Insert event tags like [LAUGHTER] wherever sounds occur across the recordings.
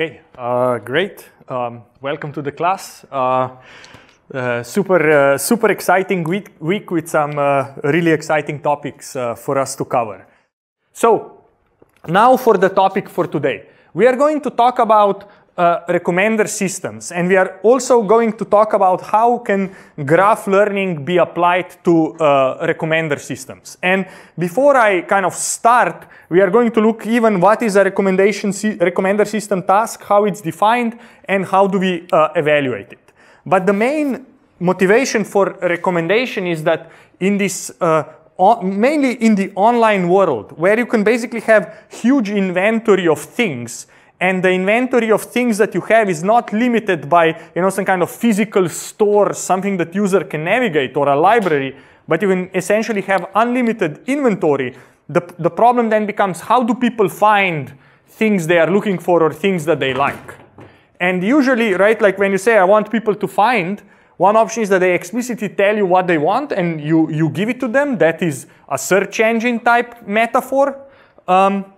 Okay, uh, great. Um, welcome to the class. Uh, uh, super, uh, super exciting week, week with some uh, really exciting topics uh, for us to cover. So, now for the topic for today. We are going to talk about uh, recommender systems. And we are also going to talk about how can graph learning be applied to uh, recommender systems. And before i kind of start we are going to look even what is a recommendation si recommender system task how it's defined and how do we uh, evaluate it. But the main motivation for recommendation is that in this uh, mainly in the online world where you can basically have huge inventory of things and the inventory of things that you have is not limited by you know some kind of physical store something that user can navigate or a library but you can essentially have unlimited inventory. The, the problem then becomes how do people find things they are looking for or things that they like? And usually right like when you say i want people to find one option is that they explicitly tell you what they want and you, you give it to them. That is a search engine type metaphor. Um,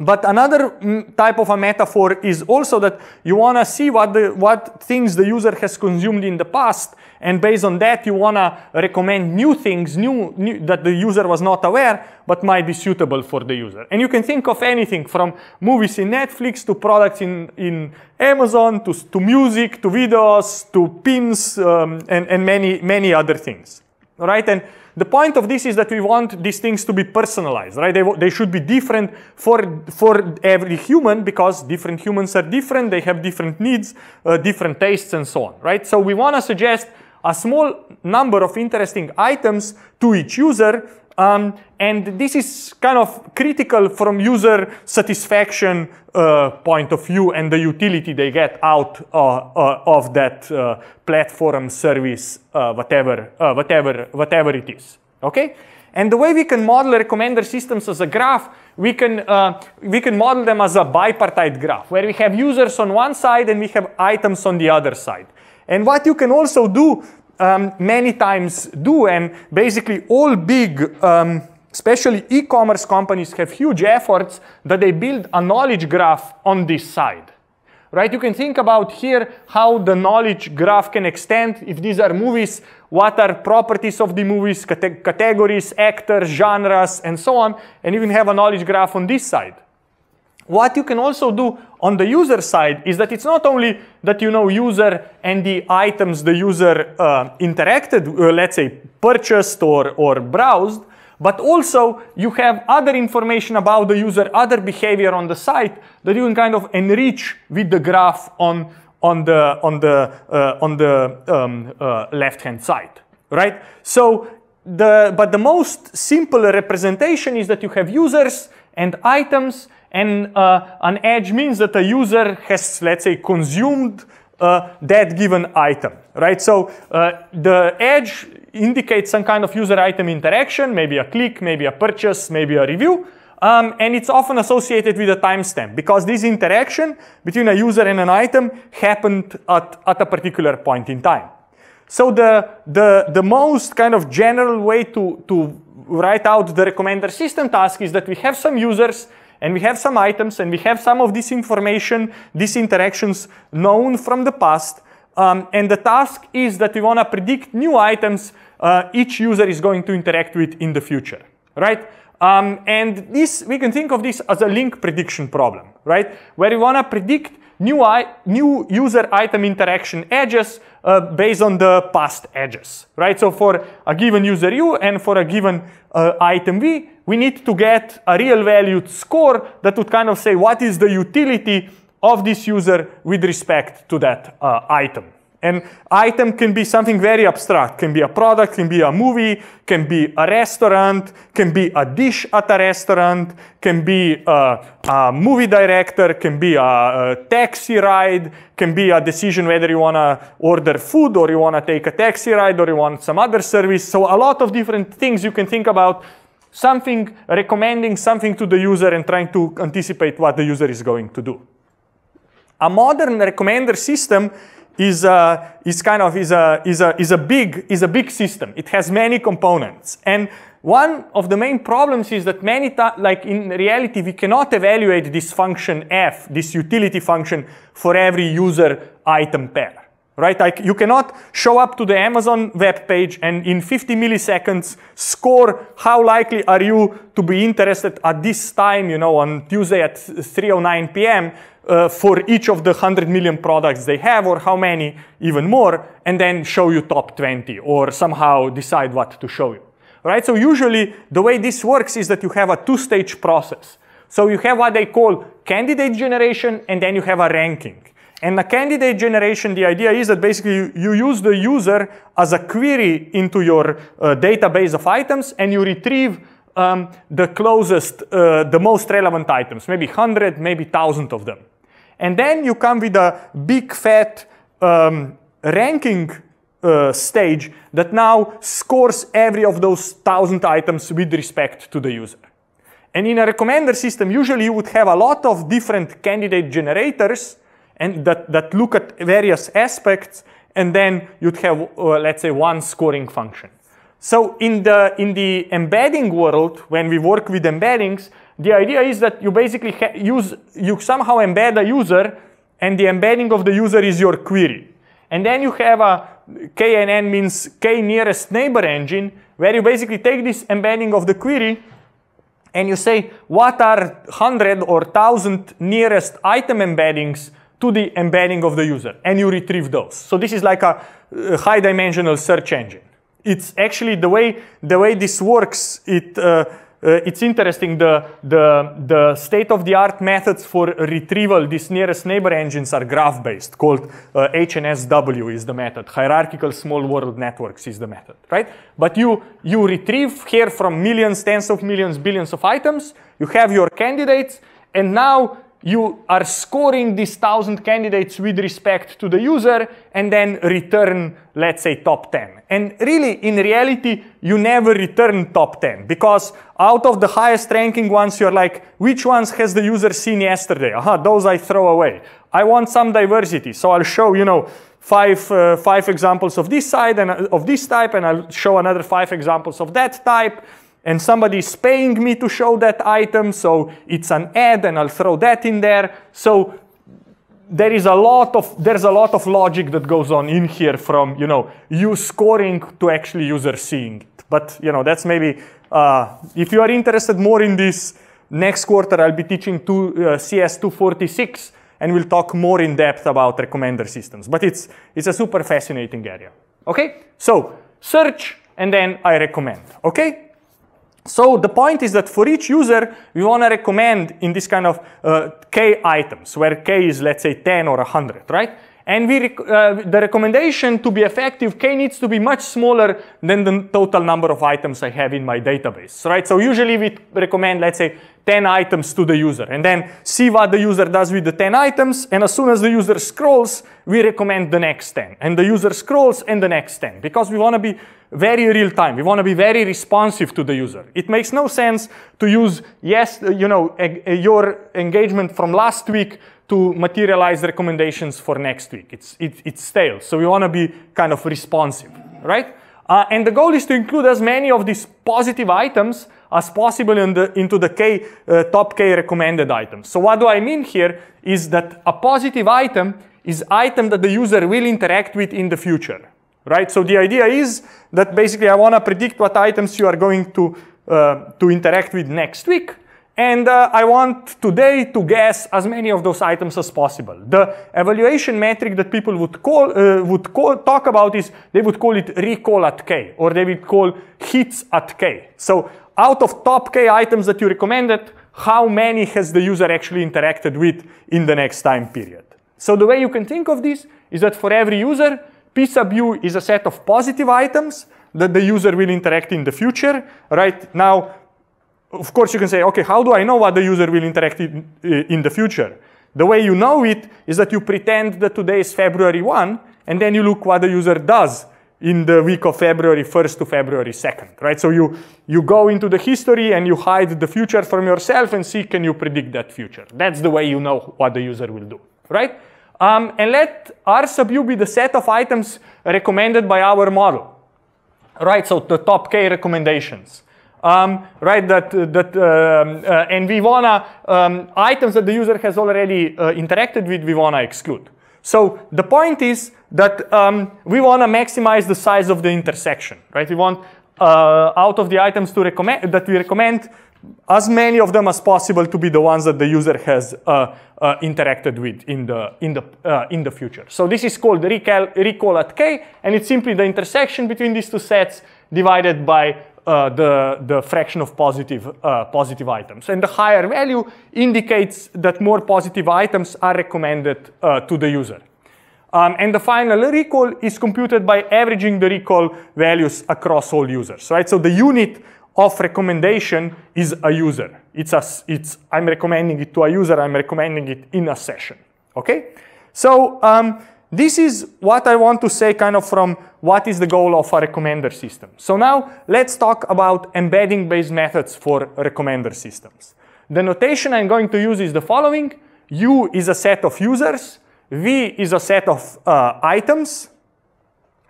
but another mm, type of a metaphor is also that you want to see what, the, what things the user has consumed in the past, and based on that, you want to recommend new things new, new, that the user was not aware, but might be suitable for the user. And you can think of anything from movies in Netflix to products in, in Amazon to, to music to videos to pins um, and, and many, many other things. All right? And the point of this is that we want these things to be personalized, right? They, they should be different for, for every human because different humans are different, they have different needs, uh, different tastes and so on, right? So we want to suggest a small number of interesting items to each user um, and this is kind of critical from user satisfaction uh, point of view and the utility they get out uh, uh, of that uh, platform service, uh, whatever, uh, whatever, whatever it is. Okay? And the way we can model recommender systems as a graph, we can, we can model them as a bipartite graph, where we have users on one side and we have items on the other side. And what you can also do um, many times do, and basically all big, um, especially e-commerce companies have huge efforts that they build a knowledge graph on this side. Right? You can think about here how the knowledge graph can extend. If these are movies, what are properties of the movies, cate categories, actors, genres, and so on. And you can have a knowledge graph on this side. What you can also do on the user side is that it's not only that you know user and the items the user uh, interacted, uh, let's say purchased or, or browsed, but also you have other information about the user, other behavior on the site that you can kind of enrich with the graph on, on the, on the, uh, on the um, uh, left-hand side, right? So the, but the most simple representation is that you have users and items and uh, an edge means that a user has, let's say, consumed uh, that given item, right? So uh, the edge indicates some kind of user item interaction, maybe a click, maybe a purchase, maybe a review. Um, and it's often associated with a timestamp because this interaction between a user and an item happened at, at a particular point in time. So the, the, the most kind of general way to, to write out the recommender system task is that we have some users and we have some items and we have some of this information, these interactions known from the past. Um, and the task is that we want to predict new items uh, each user is going to interact with in the future, right? Um, and this, we can think of this as a link prediction problem, right? Where we want to predict new, new user item interaction edges uh, based on the past edges, right? So for a given user U and for a given uh, item V, we need to get a real valued score that would kind of say what is the utility of this user with respect to that uh, item. And item can be something very abstract, can be a product, can be a movie, can be a restaurant, can be a dish at a restaurant, can be a, a movie director, can be a, a, taxi ride, can be a decision whether you want to order food or you want to take a taxi ride or you want some other service. So a lot of different things you can think about something recommending something to the user and trying to anticipate what the user is going to do. A modern recommender system is, a, is kind of is a, is, a, is, a big, is a big system. It has many components. And one of the main problems is that many, like in reality, we cannot evaluate this function f, this utility function, for every user item pair right? Like you cannot show up to the Amazon web page and in 50 milliseconds score how likely are you to be interested at this time, you know, on Tuesday at 3.09 p.m. Uh, for each of the 100 million products they have or how many even more and then show you top 20 or somehow decide what to show you, right? So usually the way this works is that you have a two-stage process. So you have what they call candidate generation and then you have a ranking. And the candidate generation, the idea is that basically you, you use the user as a query into your uh, database of items and you retrieve um, the closest, uh, the most relevant items, maybe 100, maybe 1,000 of them. And then you come with a big fat um, ranking uh, stage that now scores every of those 1,000 items with respect to the user. And in a recommender system, usually you would have a lot of different candidate generators and that, that look at various aspects, and then you'd have, uh, let's say, one scoring function. So in the, in the embedding world, when we work with embeddings, the idea is that you basically use, you somehow embed a user, and the embedding of the user is your query. And then you have a KNN means K nearest neighbor engine, where you basically take this embedding of the query and you say, what are 100 or 1000 nearest item embeddings to the embedding of the user, and you retrieve those. So this is like a, a high dimensional search engine. It's actually the way, the way this works, it, uh, uh, it's interesting. The, the, the state-of-the-art methods for retrieval, these nearest neighbor engines are graph-based, called uh, HNSW is the method. Hierarchical small world networks is the method, right? But you, you retrieve here from millions, tens of millions, billions of items, you have your candidates, and now you are scoring these thousand candidates with respect to the user and then return, let's say, top 10. And really, in reality, you never return top 10 because out of the highest ranking ones, you're like, which ones has the user seen yesterday? Aha, those I throw away. I want some diversity, so I'll show, you know, five, uh, five examples of this side and uh, of this type, and I'll show another five examples of that type and somebody is paying me to show that item, so it's an ad and I'll throw that in there. So there is a lot of there's a lot of logic that goes on in here from you know you scoring to actually user seeing it. But you know that's maybe uh, if you are interested more in this next quarter, I'll be teaching two, uh, CS 246 and we'll talk more in depth about recommender systems. But it's it's a super fascinating area. Okay, so search and then I recommend. Okay. So the point is that for each user, we want to recommend in this kind of uh, k items, where k is, let's say, 10 or 100, right? And we rec uh, the recommendation to be effective, k needs to be much smaller than the total number of items I have in my database, right? So usually we recommend, let's say, 10 items to the user and then see what the user does with the 10 items. And as soon as the user scrolls, we recommend the next 10. And the user scrolls and the next 10 because we want to be very real time. We want to be very responsive to the user. It makes no sense to use, yes, you know, a, a, your engagement from last week to materialize recommendations for next week. It's, it, it's stale. So we want to be kind of responsive, right? Uh, and the goal is to include as many of these positive items as possible in the, into the K, uh, top K recommended items. So what do I mean here is that a positive item is item that the user will interact with in the future right? So the idea is that basically I want to predict what items you are going to, uh, to interact with next week. And uh, I want today to guess as many of those items as possible. The evaluation metric that people would, call, uh, would call, talk about is they would call it recall at k, or they would call hits at k. So out of top k items that you recommended, how many has the user actually interacted with in the next time period? So the way you can think of this is that for every user, P sub u is a set of positive items that the user will interact in the future, right? Now, of course, you can say, okay, how do I know what the user will interact in, in the future? The way you know it is that you pretend that today is February 1, and then you look what the user does in the week of February 1st to February 2nd, right? So you, you go into the history and you hide the future from yourself and see can you predict that future. That's the way you know what the user will do, right? Um, and let R sub u be the set of items recommended by our model. Right, so the top k recommendations. Um, right, that, that um, uh, and we wanna, um, items that the user has already uh, interacted with, we wanna exclude. So the point is that um, we wanna maximize the size of the intersection, right? We want uh, out of the items to recommend that we recommend as many of them as possible to be the ones that the user has uh, uh, interacted with in the, in, the, uh, in the future. So this is called recall, recall at k, and it's simply the intersection between these two sets divided by uh, the, the fraction of positive, uh, positive items. And the higher value indicates that more positive items are recommended uh, to the user. Um, and the final recall is computed by averaging the recall values across all users, right? So the unit of recommendation is a user. It's, a, it's I'm recommending it to a user, I'm recommending it in a session, okay? So um, this is what I want to say kind of from what is the goal of a recommender system. So now let's talk about embedding-based methods for recommender systems. The notation I'm going to use is the following. U is a set of users, V is a set of uh, items,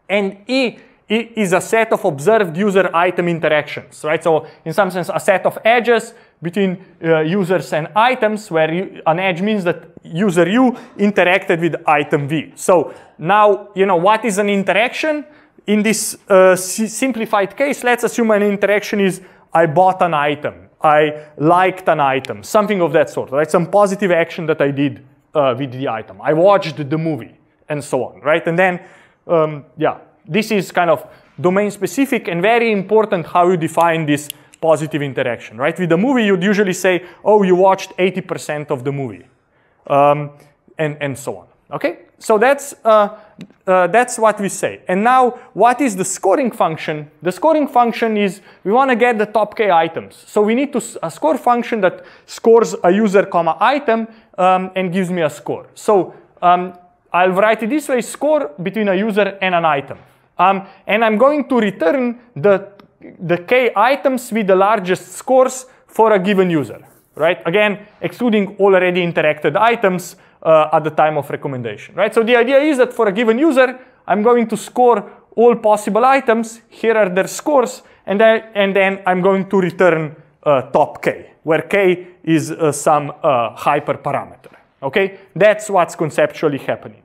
and E is a set of observed user item interactions, right? So in some sense, a set of edges between uh, users and items where you, an edge means that user U interacted with item V. So now, you know, what is an interaction? In this uh, simplified case, let's assume an interaction is I bought an item, I liked an item, something of that sort, right? Some positive action that I did uh, with the item. I watched the movie and so on, right? And then, um, yeah, this is kind of domain specific and very important how you define this positive interaction, right? With the movie, you'd usually say, oh, you watched 80% of the movie, um, and, and so on, okay? So that's, uh, uh, that's what we say. And now, what is the scoring function? The scoring function is, we want to get the top k items. So we need to a score function that scores a user comma item um, and gives me a score. So um, I'll write it this way, score between a user and an item. Um, and I'm going to return the, the k items with the largest scores for a given user, right? Again, excluding already interacted items uh, at the time of recommendation, right? So the idea is that for a given user, I'm going to score all possible items. Here are their scores, and then, and then I'm going to return uh, top k, where k is uh, some uh, hyperparameter. Okay, that's what's conceptually happening.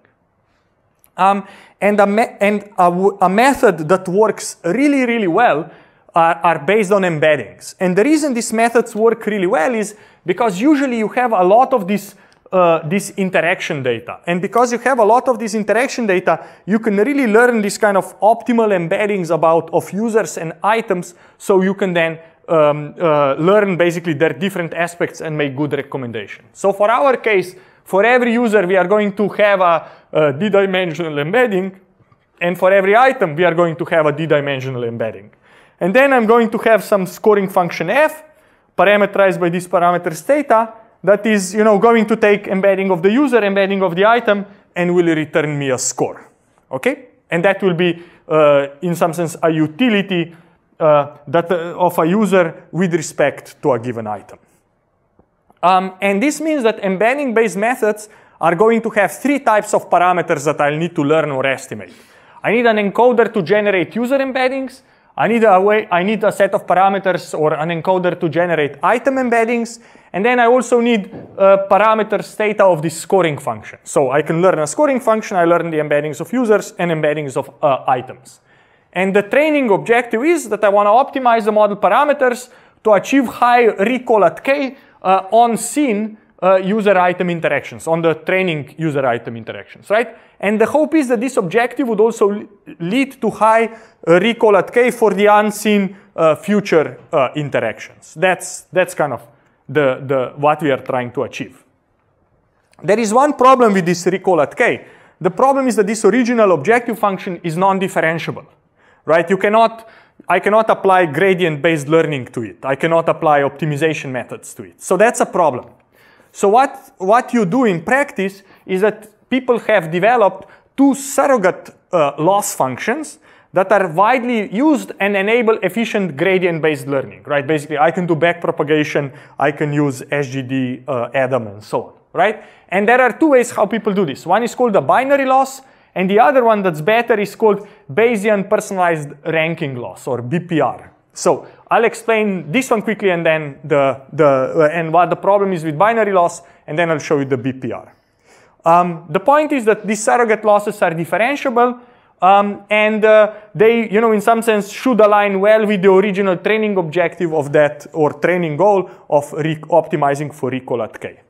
Um, and a, and a, a, method that works really, really well are, are based on embeddings. And the reason these methods work really well is because usually you have a lot of this, uh, this interaction data. And because you have a lot of this interaction data, you can really learn this kind of optimal embeddings about of users and items so you can then um, uh, learn basically their different aspects and make good recommendations. So for our case, for every user, we are going to have a, a d-dimensional embedding. And for every item, we are going to have a d-dimensional embedding. And then I'm going to have some scoring function f, parameterized by this parameters theta, that is you know, going to take embedding of the user, embedding of the item, and will return me a score. Okay? And that will be, uh, in some sense, a utility uh, that, uh, of a user with respect to a given item. Um, and this means that embedding-based methods are going to have three types of parameters that I'll need to learn or estimate. I need an encoder to generate user embeddings. I need a way, I need a set of parameters or an encoder to generate item embeddings. And then I also need uh, parameters theta of this scoring function. So I can learn a scoring function, I learn the embeddings of users and embeddings of uh, items. And the training objective is that I want to optimize the model parameters to achieve high recall at k uh, on seen uh, user item interactions, on the training user item interactions, right? And the hope is that this objective would also lead to high uh, recall at k for the unseen uh, future uh, interactions. That's, that's kind of the, the, what we are trying to achieve. There is one problem with this recall at k. The problem is that this original objective function is non-differentiable, right? You cannot I cannot apply gradient-based learning to it. I cannot apply optimization methods to it. So that's a problem. So what, what you do in practice is that people have developed two surrogate uh, loss functions that are widely used and enable efficient gradient-based learning, right? Basically, I can do backpropagation, I can use SGD, uh, Adam, and so on, right? And there are two ways how people do this. One is called a binary loss, and the other one that's better is called Bayesian personalized ranking loss, or BPR. So I'll explain this one quickly and then the, the uh, and what the problem is with binary loss, and then I'll show you the BPR. Um, the point is that these surrogate losses are differentiable, um, and uh, they, you know, in some sense should align well with the original training objective of that, or training goal of optimizing for recall at k.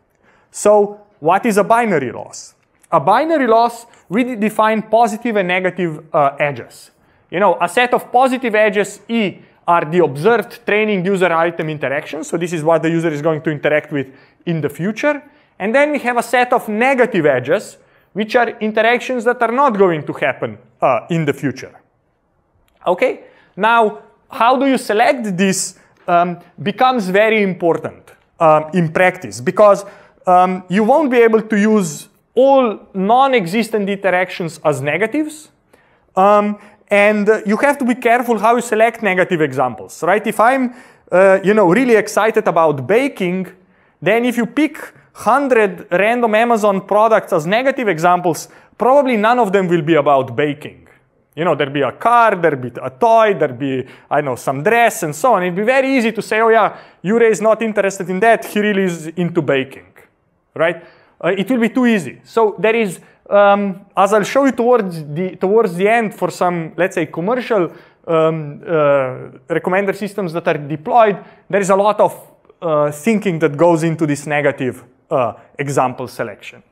So what is a binary loss? A binary loss, we define positive and negative uh, edges. You know, a set of positive edges E are the observed training user item interactions. So this is what the user is going to interact with in the future. And then we have a set of negative edges, which are interactions that are not going to happen uh, in the future. Okay, now how do you select this um, becomes very important um, in practice because um, you won't be able to use all non-existent interactions as negatives. Um, and uh, you have to be careful how you select negative examples, right? If I'm, uh, you know, really excited about baking, then if you pick 100 random Amazon products as negative examples, probably none of them will be about baking. You know, there'd be a car, there'd be a toy, there'd be, I know, some dress and so on. It'd be very easy to say, oh yeah, Jure is not interested in that, he really is into baking, right? Uh, it will be too easy. So there is um, as I'll show you towards the, towards the end for some, let's say, commercial um, uh, recommender systems that are deployed, there is a lot of uh, thinking that goes into this negative example selection.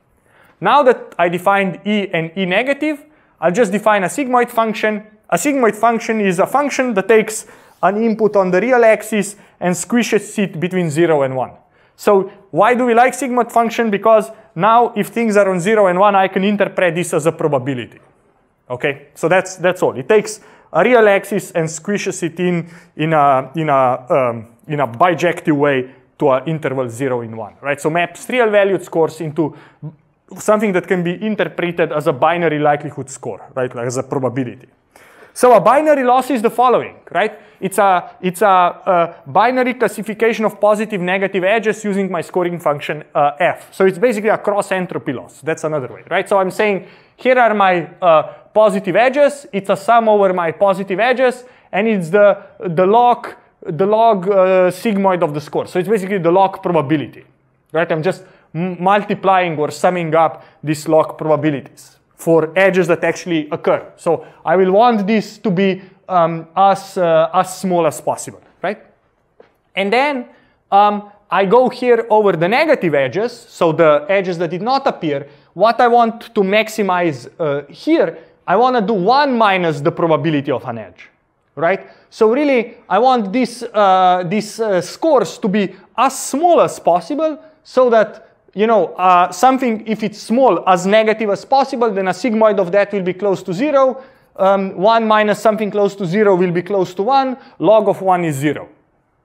Now that I defined E and E negative, I'll just define a sigmoid function. A sigmoid function is a function that takes an input on the real axis and squishes it between 0 and 1. So why do we like sigmoid function? Because now if things are on 0 and 1, I can interpret this as a probability. Okay, so that's, that's all. It takes a real axis and squishes it in, in a, in a, um, in a bijective way to an interval 0 in 1, right? So maps real valued scores into something that can be interpreted as a binary likelihood score, right, like as a probability. So a binary loss is the following, right? It's a, it's a, a binary classification of positive negative edges using my scoring function uh, f. So it's basically a cross entropy loss. That's another way, right? So I'm saying here are my uh, positive edges. It's a sum over my positive edges, and it's the, the log, the log uh, sigmoid of the score. So it's basically the log probability, right? I'm just multiplying or summing up these log probabilities for edges that actually occur. So I will want this to be um, as, uh, as small as possible, right? And then um, I go here over the negative edges, so the edges that did not appear. What I want to maximize uh, here, I want to do 1 minus the probability of an edge, right? So really, I want these, uh, these uh, scores to be as small as possible so that you know, uh, something, if it's small, as negative as possible, then a sigmoid of that will be close to zero. Um, 1 minus something close to 0 will be close to 1. Log of 1 is 0.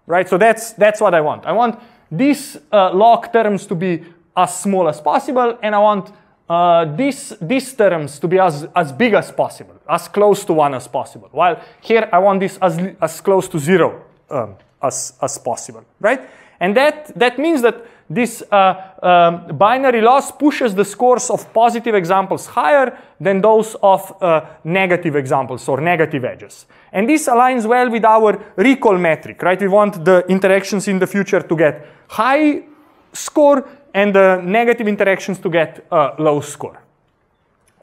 Right? So that's, that's what I want. I want these uh, log terms to be as small as possible, and I want uh, these, these terms to be as, as big as possible, as close to 1 as possible. While here I want this as, as close to 0 um, as, as possible. Right? And that, that means that this uh, um, binary loss pushes the scores of positive examples higher than those of uh, negative examples or negative edges. And this aligns well with our recall metric, right? We want the interactions in the future to get high score and the negative interactions to get uh, low score.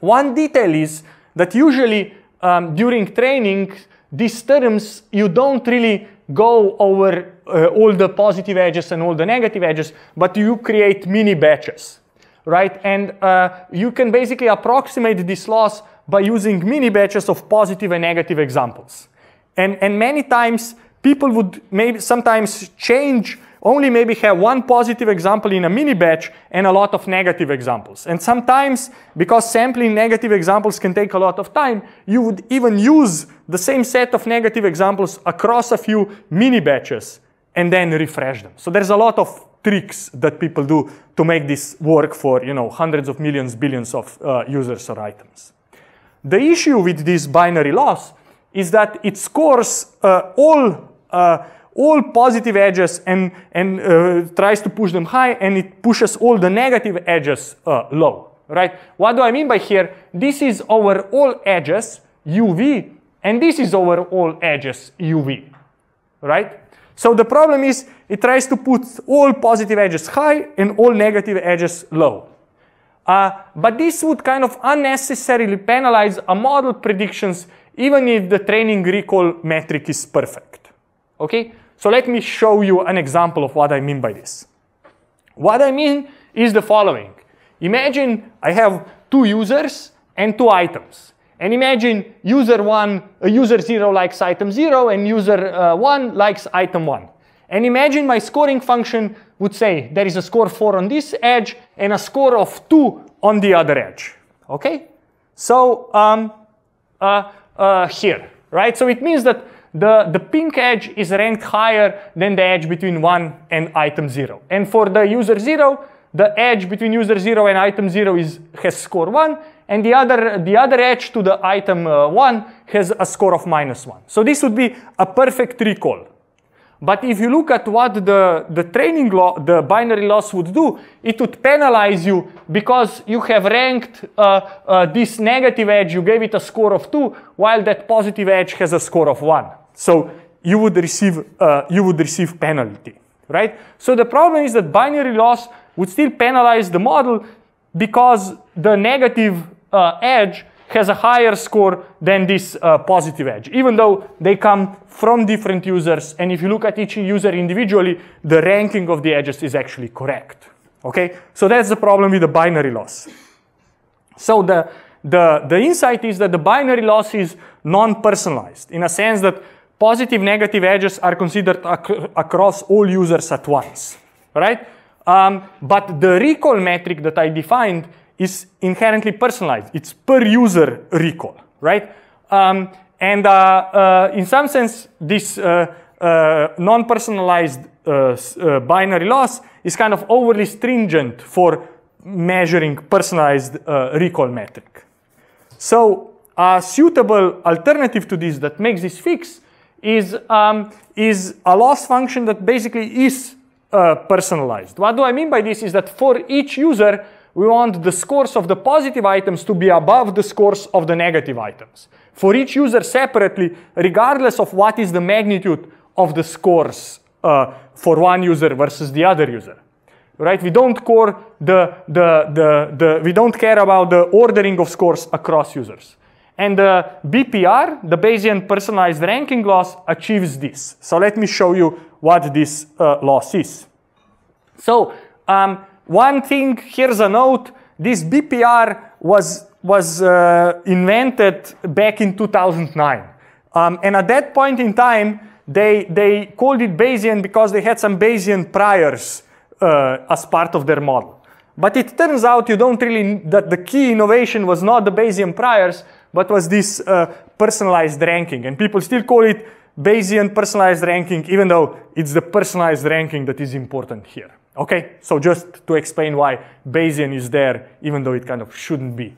One detail is that usually um, during training, these terms, you don't really go over uh, all the positive edges and all the negative edges, but you create mini batches, right? And uh, you can basically approximate this loss by using mini batches of positive and negative examples. And, and many times people would maybe sometimes change only maybe have one positive example in a mini batch and a lot of negative examples. And sometimes, because sampling negative examples can take a lot of time, you would even use the same set of negative examples across a few mini batches and then refresh them. So there's a lot of tricks that people do to make this work for you know, hundreds of millions, billions of uh, users or items. The issue with this binary loss is that it scores uh, all, uh, all positive edges and, and uh, tries to push them high, and it pushes all the negative edges uh, low, right? What do I mean by here? This is over all edges, UV, and this is over all edges, UV, right? So the problem is it tries to put all positive edges high and all negative edges low. Uh, but this would kind of unnecessarily penalize a model predictions even if the training recall metric is perfect. Okay, so let me show you an example of what I mean by this. What I mean is the following. Imagine I have two users and two items. And imagine user one, uh, user zero likes item zero and user uh, one likes item one. And imagine my scoring function would say there is a score four on this edge and a score of two on the other edge. Okay? So um, uh, uh, here, right? So it means that the, the pink edge is ranked higher than the edge between one and item zero. And for the user zero, the edge between user zero and item zero is, has score one, and the other, the other edge to the item uh, one has a score of minus one. So this would be a perfect recall. But if you look at what the, the training law, the binary loss would do, it would penalize you because you have ranked uh, uh, this negative edge, you gave it a score of two, while that positive edge has a score of one. So you would receive, uh, you would receive penalty, right? So the problem is that binary loss would still penalize the model because the negative uh, edge has a higher score than this uh, positive edge, even though they come from different users. And if you look at each user individually, the ranking of the edges is actually correct. Okay, so that's the problem with the binary loss. So the, the, the insight is that the binary loss is non-personalized in a sense that positive negative edges are considered ac across all users at once, right? Um, but the recall metric that I defined is inherently personalized. It's per user recall, right? Um, and uh, uh, in some sense, this uh, uh non-personalized uh, uh, binary loss is kind of overly stringent for measuring personalized recall metric. So a suitable alternative to this that makes this fix is, um, is a loss function that basically is personalized. What do I mean by this is that for each user, we want the scores of the positive items to be above the scores of the negative items. For each user separately, regardless of what is the magnitude of the scores uh, for one user versus the other user. Right? We don't core the, the, the, the, we don't care about the ordering of scores across users. And the BPR, the Bayesian personalized ranking loss, achieves this. So let me show you what this uh, loss is. So um, one thing, here's a note, this BPR was, was uh, invented back in 2009. Um, and at that point in time, they, they called it Bayesian because they had some Bayesian priors uh, as part of their model. But it turns out you don't really, that the key innovation was not the Bayesian priors, but was this uh, personalized ranking. And people still call it Bayesian personalized ranking, even though it's the personalized ranking that is important here. Okay, so just to explain why Bayesian is there, even though it kind of shouldn't be.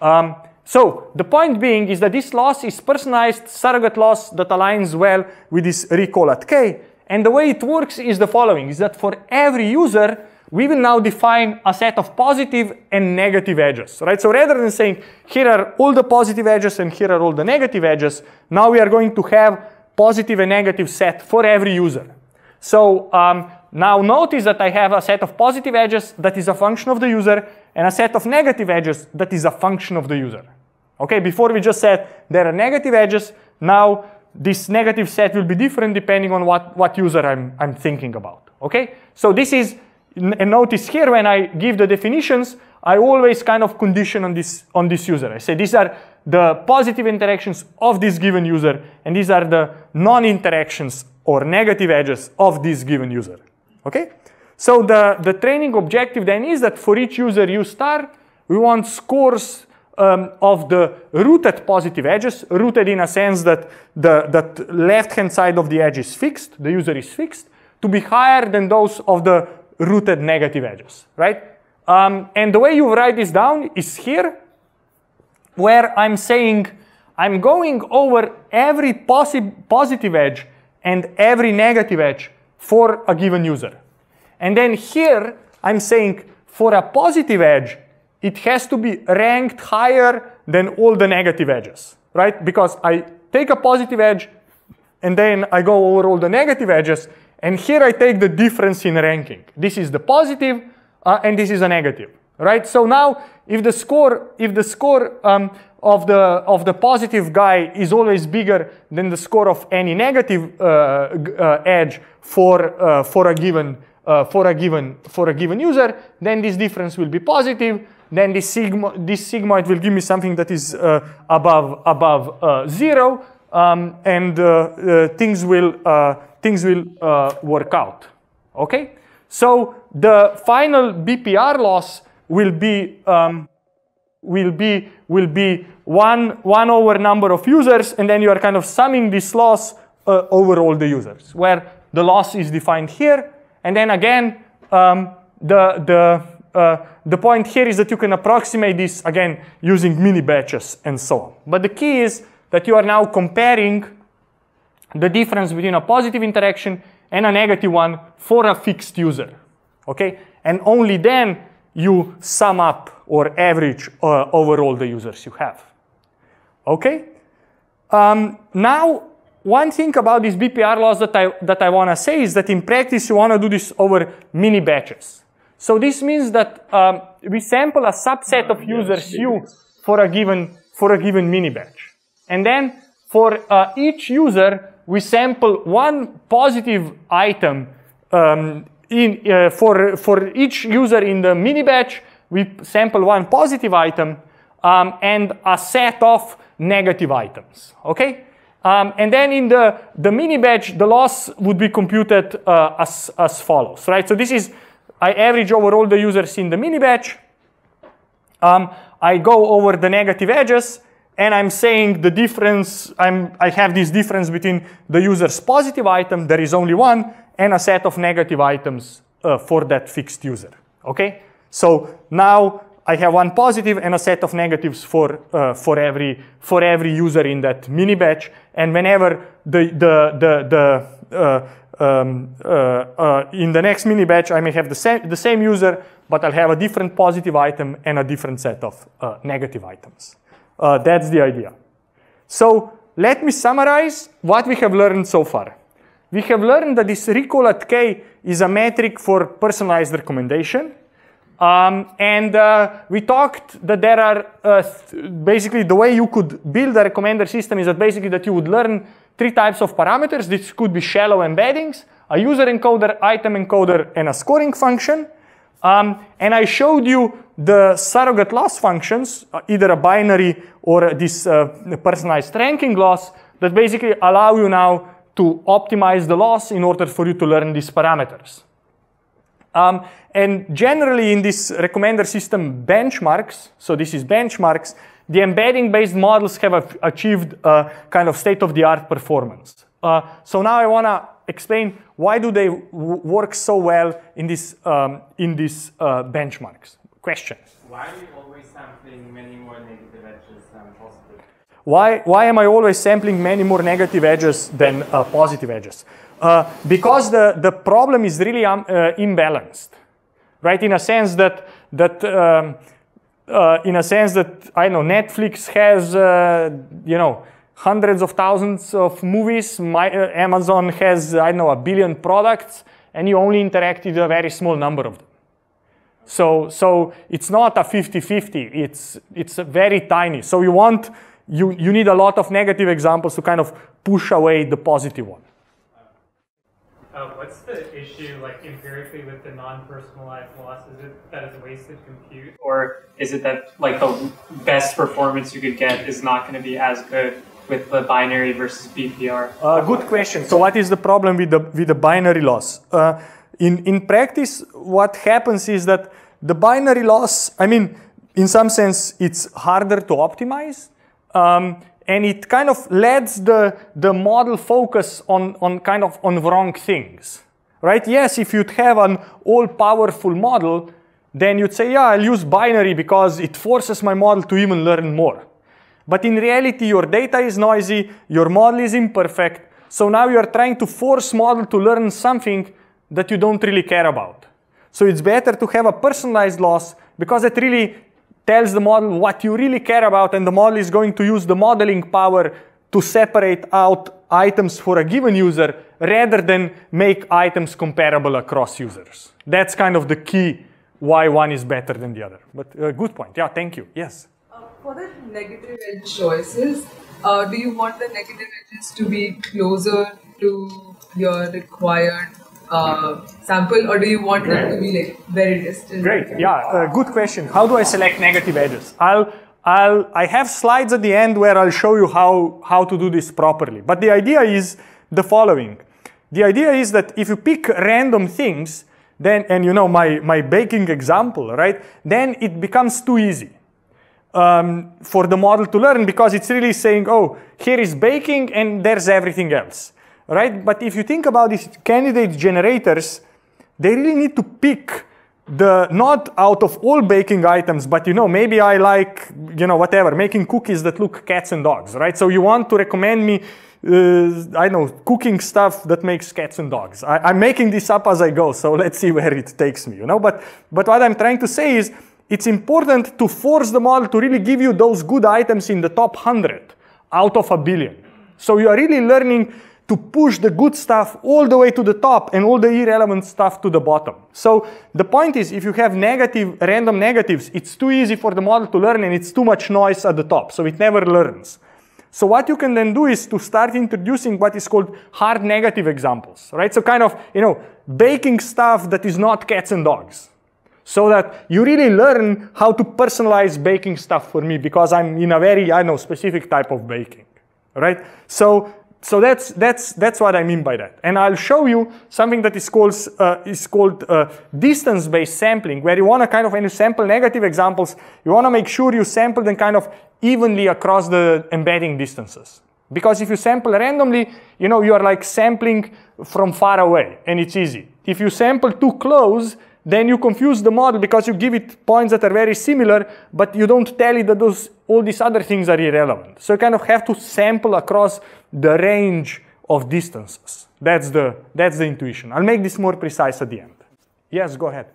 Um, so the point being is that this loss is personalized surrogate loss that aligns well with this recall at k. And the way it works is the following, is that for every user, we will now define a set of positive and negative edges, right? So rather than saying, here are all the positive edges and here are all the negative edges, now we are going to have positive and negative set for every user. So um, now notice that I have a set of positive edges that is a function of the user and a set of negative edges that is a function of the user. Okay, before we just said there are negative edges, now this negative set will be different depending on what, what user I'm, I'm thinking about. Okay, so this is, and notice here when I give the definitions, I always kind of condition on this, on this user. I say these are the positive interactions of this given user and these are the non-interactions or negative edges of this given user. Okay? So the, the training objective then is that for each user u star, we want scores um, of the rooted positive edges, rooted in a sense that the that left-hand side of the edge is fixed, the user is fixed, to be higher than those of the rooted negative edges, right? Um, and the way you write this down is here, where I'm saying I'm going over every positive edge and every negative edge for a given user. And then here, I'm saying for a positive edge, it has to be ranked higher than all the negative edges, right? Because I take a positive edge and then I go over all the negative edges and here I take the difference in ranking. This is the positive uh, and this is a negative, right? So now if the score, if the score um, of, the, of the positive guy is always bigger than the score of any negative uh, uh, edge for, uh, for, a given, uh, for, a given, for a given user, then this difference will be positive then this sigma, this sigmoid will give me something that is uh, above, above zero, um, and things will, things will uh, work out, okay? So the final BPR loss will be, um, will be, will be one, one over number of users, and then you are kind of summing this loss over all the users, where the loss is defined here, and then again, um, the, the, uh, the point here is that you can approximate this, again, using mini batches and so on. But the key is that you are now comparing the difference between a positive interaction and a negative one for a fixed user, okay? And only then you sum up or average uh, over all the users you have, okay? Um, now, one thing about this BPR loss that I, that I wanna say is that in practice you wanna do this over mini batches. So this means that um, we sample a subset of users U for a given for a given mini batch, and then for uh, each user we sample one positive item um, in uh, for for each user in the mini batch. We sample one positive item um, and a set of negative items. Okay. Um, and then in the, the mini batch, the loss would be computed uh, as, as follows, right? So this is I average over all the users in the mini batch. Um, I go over the negative edges and I'm saying the difference, I'm, I have this difference between the user's positive item, there is only one, and a set of negative items uh, for that fixed user, okay? So now I have one positive and a set of negatives for, uh, for, every, for every user in that mini batch, and whenever the, the, the, the uh, um, uh, uh, in the next mini batch, I may have the same, the same user, but I'll have a different positive item and a different set of uh, negative items. Uh, that's the idea. So let me summarize what we have learned so far. We have learned that this recall at k is a metric for personalized recommendation. Um, and uh, we talked that there are uh, basically the way you could build a recommender system is that basically that you would learn three types of parameters. This could be shallow embeddings, a user encoder, item encoder, and a scoring function. Um, and I showed you the surrogate loss functions, uh, either a binary or this uh, personalized ranking loss that basically allow you now to optimize the loss in order for you to learn these parameters. Um, and generally in this recommender system benchmarks, so this is benchmarks, the embedding-based models have achieved a kind of state-of-the-art performance. Uh, so now I want to explain why do they work so well in this um, in these uh, benchmarks. Question. Why are you always sampling many more negative edges than positive? Why why am I always sampling many more negative edges than uh, positive edges? Uh, because the the problem is really um, uh, imbalanced, right? In a sense that that um, uh, in a sense that I know Netflix has uh, you know hundreds of thousands of movies. My, uh, Amazon has I know a billion products, and you only interact with a very small number of them. So so it's not a 50-50. It's it's very tiny. So you want you you need a lot of negative examples to kind of push away the positive one. Uh, what's the issue, like empirically, with the non-personalized loss? Is it that it's wasted compute, or is it that like the best performance you could get is not going to be as good with the binary versus BPR? Uh, good question. So, what is the problem with the with the binary loss? Uh, in in practice, what happens is that the binary loss. I mean, in some sense, it's harder to optimize. Um, and it kind of lets the, the model focus on, on kind of on wrong things, right? Yes, if you'd have an all-powerful model, then you'd say, yeah, I'll use binary because it forces my model to even learn more. But in reality, your data is noisy, your model is imperfect, So now you are trying to force model to learn something that you don't really care about. So it's better to have a personalized loss because it really tells the model what you really care about and the model is going to use the modeling power to separate out items for a given user rather than make items comparable across users. That's kind of the key why one is better than the other. But uh, good point. Yeah, thank you. Yes. For the negative edge choices, uh, do you want the negative edges to be closer to your required uh, sample, or do you want them to be like very distant? Great. Yeah. Uh, good question. How do I select negative edges? I'll I'll, I have slides at the end where I'll show you how, how to do this properly. But the idea is the following. The idea is that if you pick random things, then, and you know my, my baking example, right? Then it becomes too easy um, for the model to learn because it's really saying, oh, here is baking and there's everything else, right? But if you think about these candidate generators, they really need to pick the not out of all baking items, but you know, maybe I like, you know, whatever, making cookies that look cats and dogs, right? So you want to recommend me, uh, I know, cooking stuff that makes cats and dogs. I, am making this up as I go, so [LAUGHS] let's see where it takes me, you know? But, but what I'm trying to say is, it's important to force the model to really give you those good items in the top 100 out of a billion. So you are really learning to push the good stuff all the way to the top and all the irrelevant stuff to the bottom. So the point is, if you have negative, random negatives, it's too easy for the model to learn and it's too much noise at the top, so it never learns. So what you can then do is to start introducing what is called hard negative examples, right? So kind of, you know, baking stuff that is not cats and dogs. So that you really learn how to personalize baking stuff for me because I'm in a very, I know, specific type of baking, right? So so that's, that's, that's what I mean by that. And I'll show you something that is called, uh, is called uh, distance-based sampling, where you want to kind of, when you sample negative examples, you want to make sure you sample them kind of evenly across the embedding distances. Because if you sample randomly, you know, you are like sampling from far away, and it's easy. If you sample too close, then you confuse the model because you give it points that are very similar, but you don't tell it that those, all these other things are irrelevant. So you kind of have to sample across the range of distances. That's the, that's the intuition. I'll make this more precise at the end. Yes, go ahead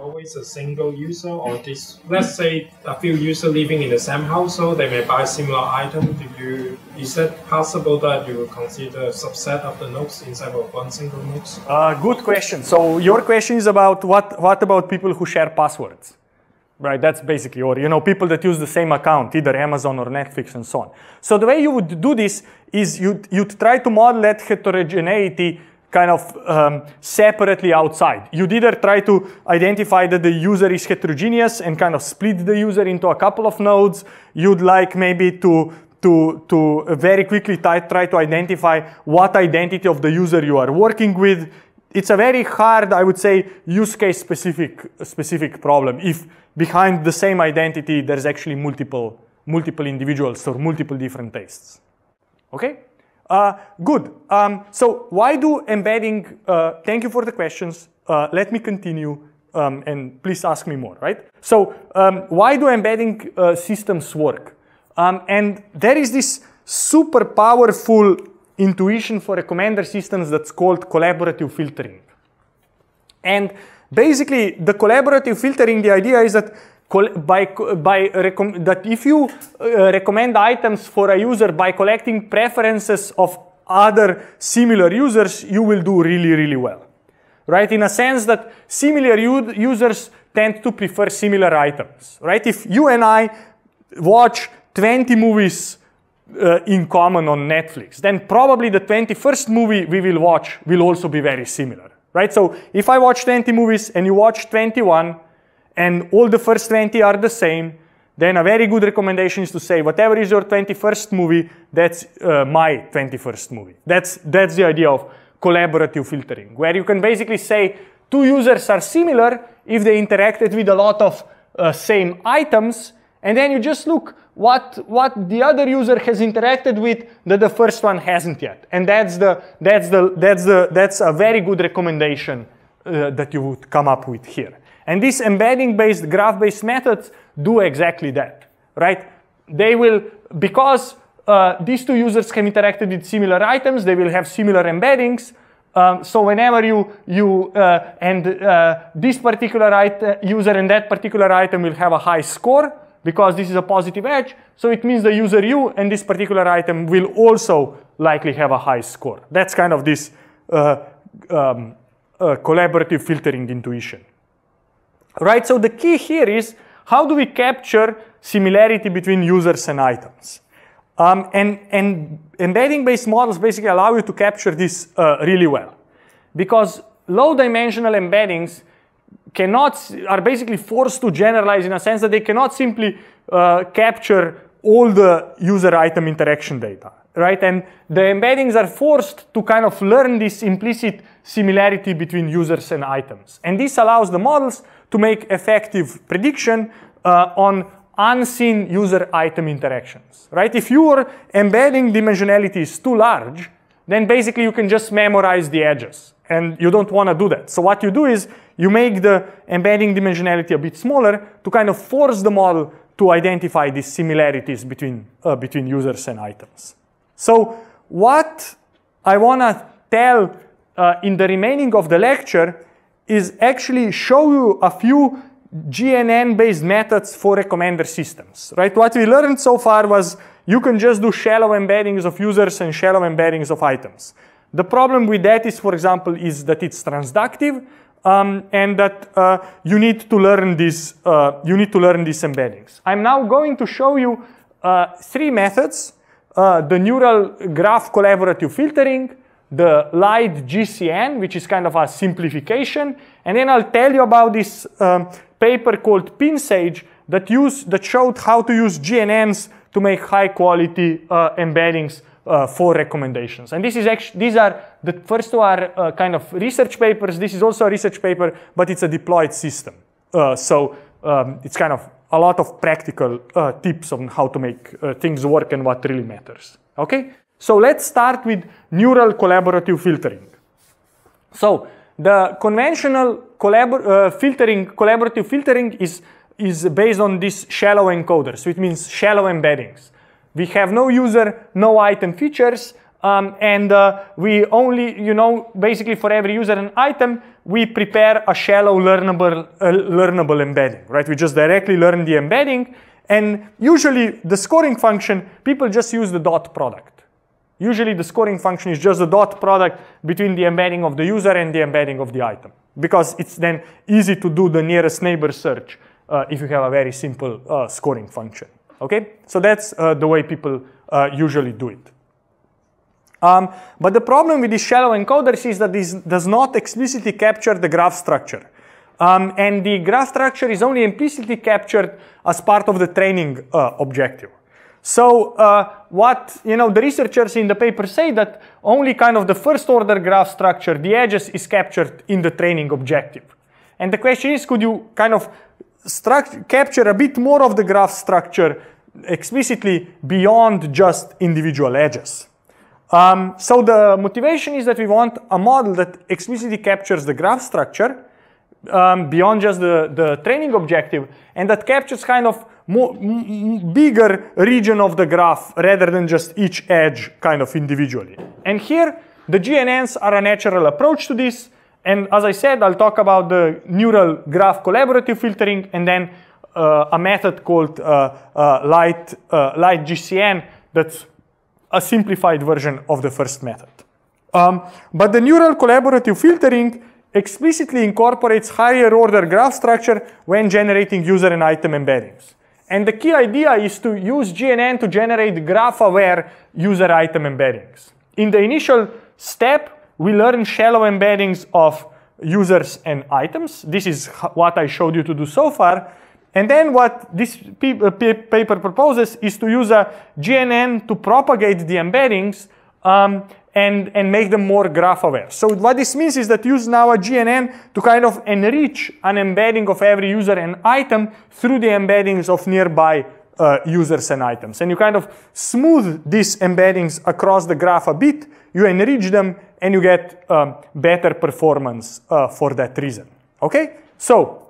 always a single user or this let's say a few users living in the same household they may buy similar item. Do you is it possible that you consider a subset of the nodes inside of one single node uh, good question. So your question is about what what about people who share passwords? Right that's basically or you know people that use the same account either amazon or netflix and so on. So the way you would do this is you'd, you'd try to model that heterogeneity kind of um, separately outside. You'd either try to identify that the user is heterogeneous and kind of split the user into a couple of nodes. You'd like maybe to to, to very quickly try, to identify what identity of the user you are working with. It's a very hard, I would say, use case specific, specific problem. If behind the same identity, there's actually multiple, multiple individuals or multiple different tastes. Okay? Uh, good. Um, so why do embedding, uh, thank you for the questions. Uh, let me continue um, and please ask me more, right? So um, why do embedding uh, systems work? Um, and there is this super powerful intuition for recommender systems that's called collaborative filtering. And basically the collaborative filtering, the idea is that by, by that if you uh, recommend items for a user by collecting preferences of other similar users, you will do really, really well. Right? In a sense that similar users tend to prefer similar items. Right? If you and I watch 20 movies uh, in common on Netflix, then probably the 21st movie we will watch will also be very similar. Right? So if I watch 20 movies and you watch 21, and all the first 20 are the same, then a very good recommendation is to say, whatever is your 21st movie, that's uh, my 21st movie. That's, that's the idea of collaborative filtering, where you can basically say two users are similar if they interacted with a lot of uh, same items, and then you just look what, what the other user has interacted with that the first one hasn't yet. And that's, the, that's, the, that's, the, that's a very good recommendation uh, that you would come up with here. And these embedding-based, graph-based methods do exactly that, right? They will, because uh, these two users have interacted with similar items, they will have similar embeddings. Um, so whenever you, you uh, and uh, this particular user and that particular item will have a high score because this is a positive edge. So it means the user U and this particular item will also likely have a high score. That's kind of this uh, um, uh, collaborative filtering intuition. Right, so the key here is how do we capture similarity between users and items? Um, and, and embedding-based models basically allow you to capture this uh, really well. Because low-dimensional embeddings cannot, are basically forced to generalize in a sense that they cannot simply uh, capture all the user item interaction data, right? And the embeddings are forced to kind of learn this implicit similarity between users and items. And this allows the models to make effective prediction uh, on unseen user item interactions, right? If your embedding dimensionality is too large, then basically you can just memorize the edges and you don't want to do that. So what you do is you make the embedding dimensionality a bit smaller to kind of force the model to identify these similarities between, uh, between users and items. So what I want to tell uh, in the remaining of the lecture is actually show you a few GNN-based methods for recommender systems, right? What we learned so far was you can just do shallow embeddings of users and shallow embeddings of items. The problem with that is, for example, is that it's transductive um, and that uh, you need to learn these uh, you need to learn these embeddings. I'm now going to show you uh, three methods: uh, the neural graph collaborative filtering, the light GCN, which is kind of a simplification, and then I'll tell you about this um, paper called PinSage that, use, that showed how to use GNNs to make high quality uh, embeddings uh, for recommendations. And this is actually, these are, the first two are uh, kind of research papers. This is also a research paper, but it's a deployed system. Uh, so um, it's kind of a lot of practical uh, tips on how to make uh, things work and what really matters. Okay? So let's start with neural collaborative filtering. So the conventional collabor uh, filtering, collaborative filtering is, is based on these shallow encoders, So it means shallow embeddings. We have no user, no item features, um, and uh, we only, you know, basically for every user and item, we prepare a shallow learnable, uh, learnable embedding, right? We just directly learn the embedding, and usually the scoring function, people just use the dot product. Usually the scoring function is just the dot product between the embedding of the user and the embedding of the item because it's then easy to do the nearest neighbor search uh, if you have a very simple uh, scoring function. Okay, so that's uh, the way people uh, usually do it. Um, but the problem with these shallow encoders is that this does not explicitly capture the graph structure. Um, and the graph structure is only implicitly captured as part of the training uh, objective. So uh, what you know, the researchers in the paper say that only kind of the first order graph structure, the edges, is captured in the training objective. And the question is, could you kind of capture a bit more of the graph structure explicitly beyond just individual edges? Um, so the motivation is that we want a model that explicitly captures the graph structure um, beyond just the, the training objective and that captures kind of more, bigger region of the graph rather than just each edge kind of individually. And here, the GNNs are a natural approach to this. And as I said, I'll talk about the neural graph collaborative filtering and then uh, a method called uh, uh, light, uh, light GCN that's a simplified version of the first method. Um, but the neural collaborative filtering explicitly incorporates higher order graph structure when generating user and item embeddings. And the key idea is to use GNN to generate graph-aware user item embeddings. In the initial step, we learn shallow embeddings of users and items. This is what I showed you to do so far. And then what this uh, paper proposes is to use a GNN to propagate the embeddings um, and, and make them more graph aware. So what this means is that use now a GNN to kind of enrich an embedding of every user and item through the embeddings of nearby uh, users and items. And you kind of smooth these embeddings across the graph a bit, you enrich them, and you get um, better performance uh, for that reason. Okay? So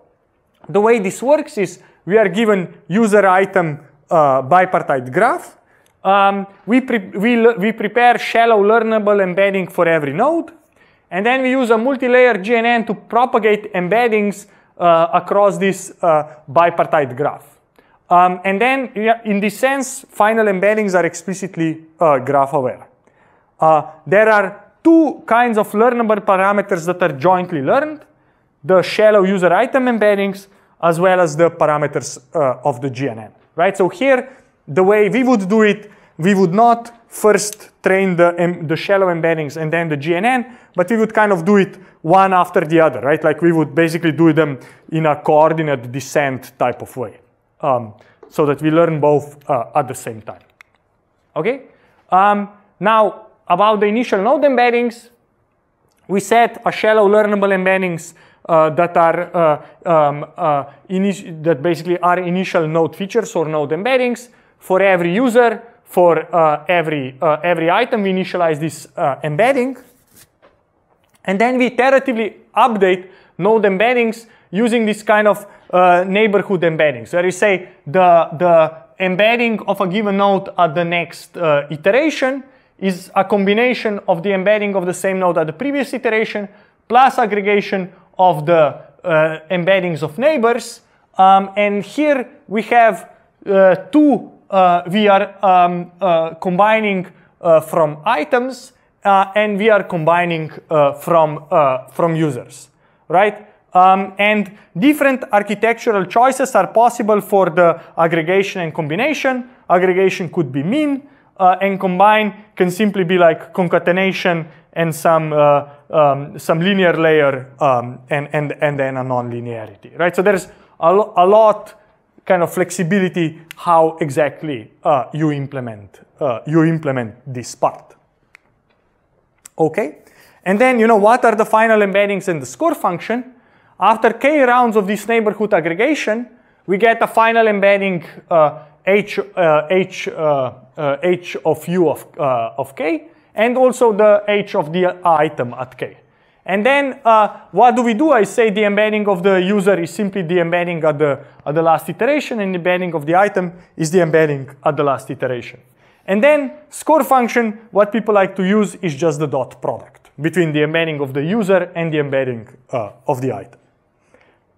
the way this works is we are given user item uh, bipartite graph, um, we, pre we, we prepare shallow learnable embedding for every node. And then we use a multi-layer GNN to propagate embeddings uh, across this uh, bipartite graph. Um, and then, in this sense, final embeddings are explicitly uh, graph aware. Uh, there are two kinds of learnable parameters that are jointly learned, the shallow user item embeddings, as well as the parameters uh, of the GNN, right? So here, the way we would do it, we would not first train the, um, the shallow embeddings and then the GNN, but we would kind of do it one after the other, right? Like we would basically do them in a coordinate descent type of way, um, so that we learn both uh, at the same time. Okay? Um, now, about the initial node embeddings, we set a shallow learnable embeddings uh, that are uh, um, uh, that basically are initial node features or node embeddings for every user. For uh, every uh, every item, we initialize this uh, embedding, and then we iteratively update node embeddings using this kind of neighborhood embeddings, where we say the the embedding of a given node at the next iteration is a combination of the embedding of the same node at the previous iteration plus aggregation of the uh, embeddings of neighbors. Um, and here we have uh, two, uh, we are um, uh, combining uh, from items uh, and we are combining from, from users, right? Um, and different architectural choices are possible for the aggregation and combination. Aggregation could be mean, uh, and combine can simply be like concatenation and some, uh, um, some linear layer um, and, and, and then a non-linearity, right? So there's a, lo a lot kind of flexibility how exactly uh, you implement uh, you implement this part. Okay, and then you know what are the final embeddings in the score function? After k rounds of this neighborhood aggregation, we get a final embedding uh, h uh, h uh, uh, h of u of, of k, and also the h of the item at k. And then uh, what do we do? I say the embedding of the user is simply the embedding at the, at the last iteration, and the embedding of the item is the embedding at the last iteration. And then score function, what people like to use is just the dot product between the embedding of the user and the embedding uh, of the item.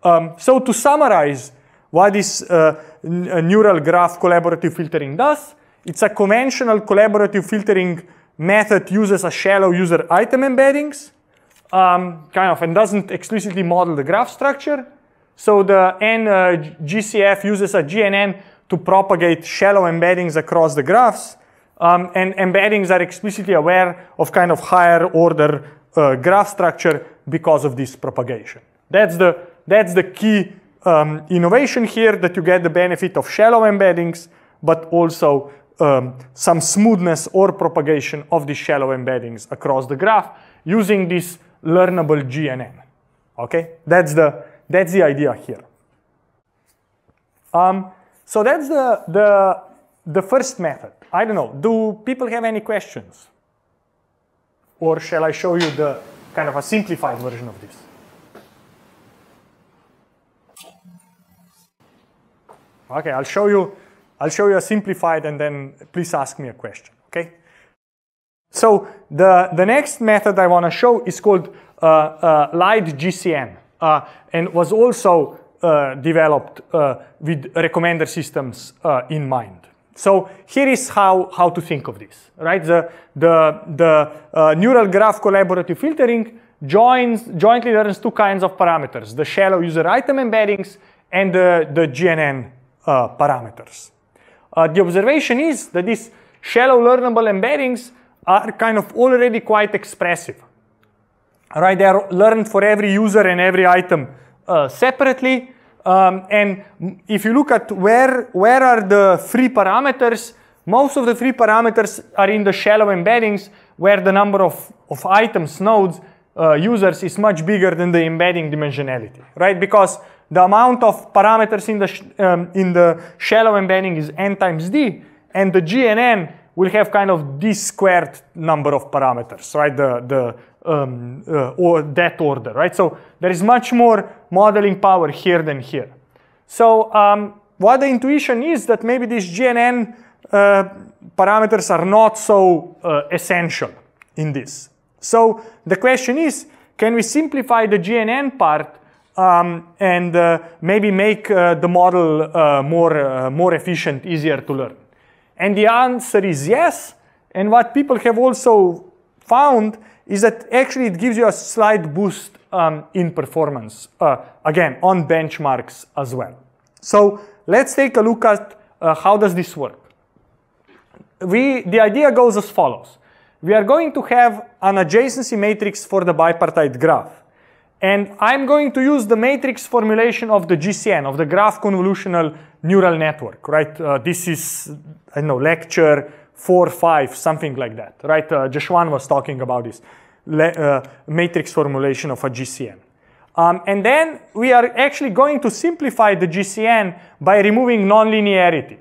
Um, so to summarize what this uh, neural graph collaborative filtering does, it's a conventional collaborative filtering method uses a shallow user item embeddings, um, kind of, and doesn't explicitly model the graph structure. So the N uh, GCF uses a GNN to propagate shallow embeddings across the graphs. Um, and embeddings are explicitly aware of kind of higher order uh, graph structure because of this propagation. That's the, that's the key um, innovation here that you get the benefit of shallow embeddings, but also um, some smoothness or propagation of the shallow embeddings across the graph using this learnable GNN. Okay, that's the that's the idea here. Um, so that's the the the first method. I don't know. Do people have any questions, or shall I show you the kind of a simplified version of this? Okay, I'll show you I'll show you a simplified and then please ask me a question, okay? So the, the next method I want to show is called uh, uh, Light GCN uh, and was also uh, developed uh, with recommender systems uh, in mind. So here is how, how to think of this, right? The, the, the neural graph collaborative filtering joins, jointly learns two kinds of parameters, the shallow user item embeddings and the, the GNN parameters. The observation is that these shallow learnable embeddings are kind of already quite expressive. Right, they are learned for every user and every item uh, separately. Um, and if you look at where, where are the free parameters, most of the free parameters are in the shallow embeddings where the number of, of items, nodes, uh, users is much bigger than the embedding dimensionality, right? Because the amount of parameters in the, um, in the shallow embedding is n times d, and the GNN will have kind of d squared number of parameters, right? The, the um, uh, or that order, right? So there is much more modeling power here than here. So um, what the intuition is that maybe these GNN uh, parameters are not so uh, essential in this. So the question is, can we simplify the GNN part um, and uh, maybe make uh, the model uh, more, more efficient, easier to learn? And the answer is yes. And what people have also found is that actually it gives you a slight boost um, in performance, uh, again, on benchmarks as well. So let's take a look at uh, how does this work. We, the idea goes as follows. We are going to have an adjacency matrix for the bipartite graph. And I'm going to use the matrix formulation of the GCN, of the graph convolutional neural network, right? Uh, this is, I know, lecture four, five, something like that, right? Uh, Joshwan was talking about this uh, matrix formulation of a GCN. Um, and then we are actually going to simplify the GCN by removing nonlinearity.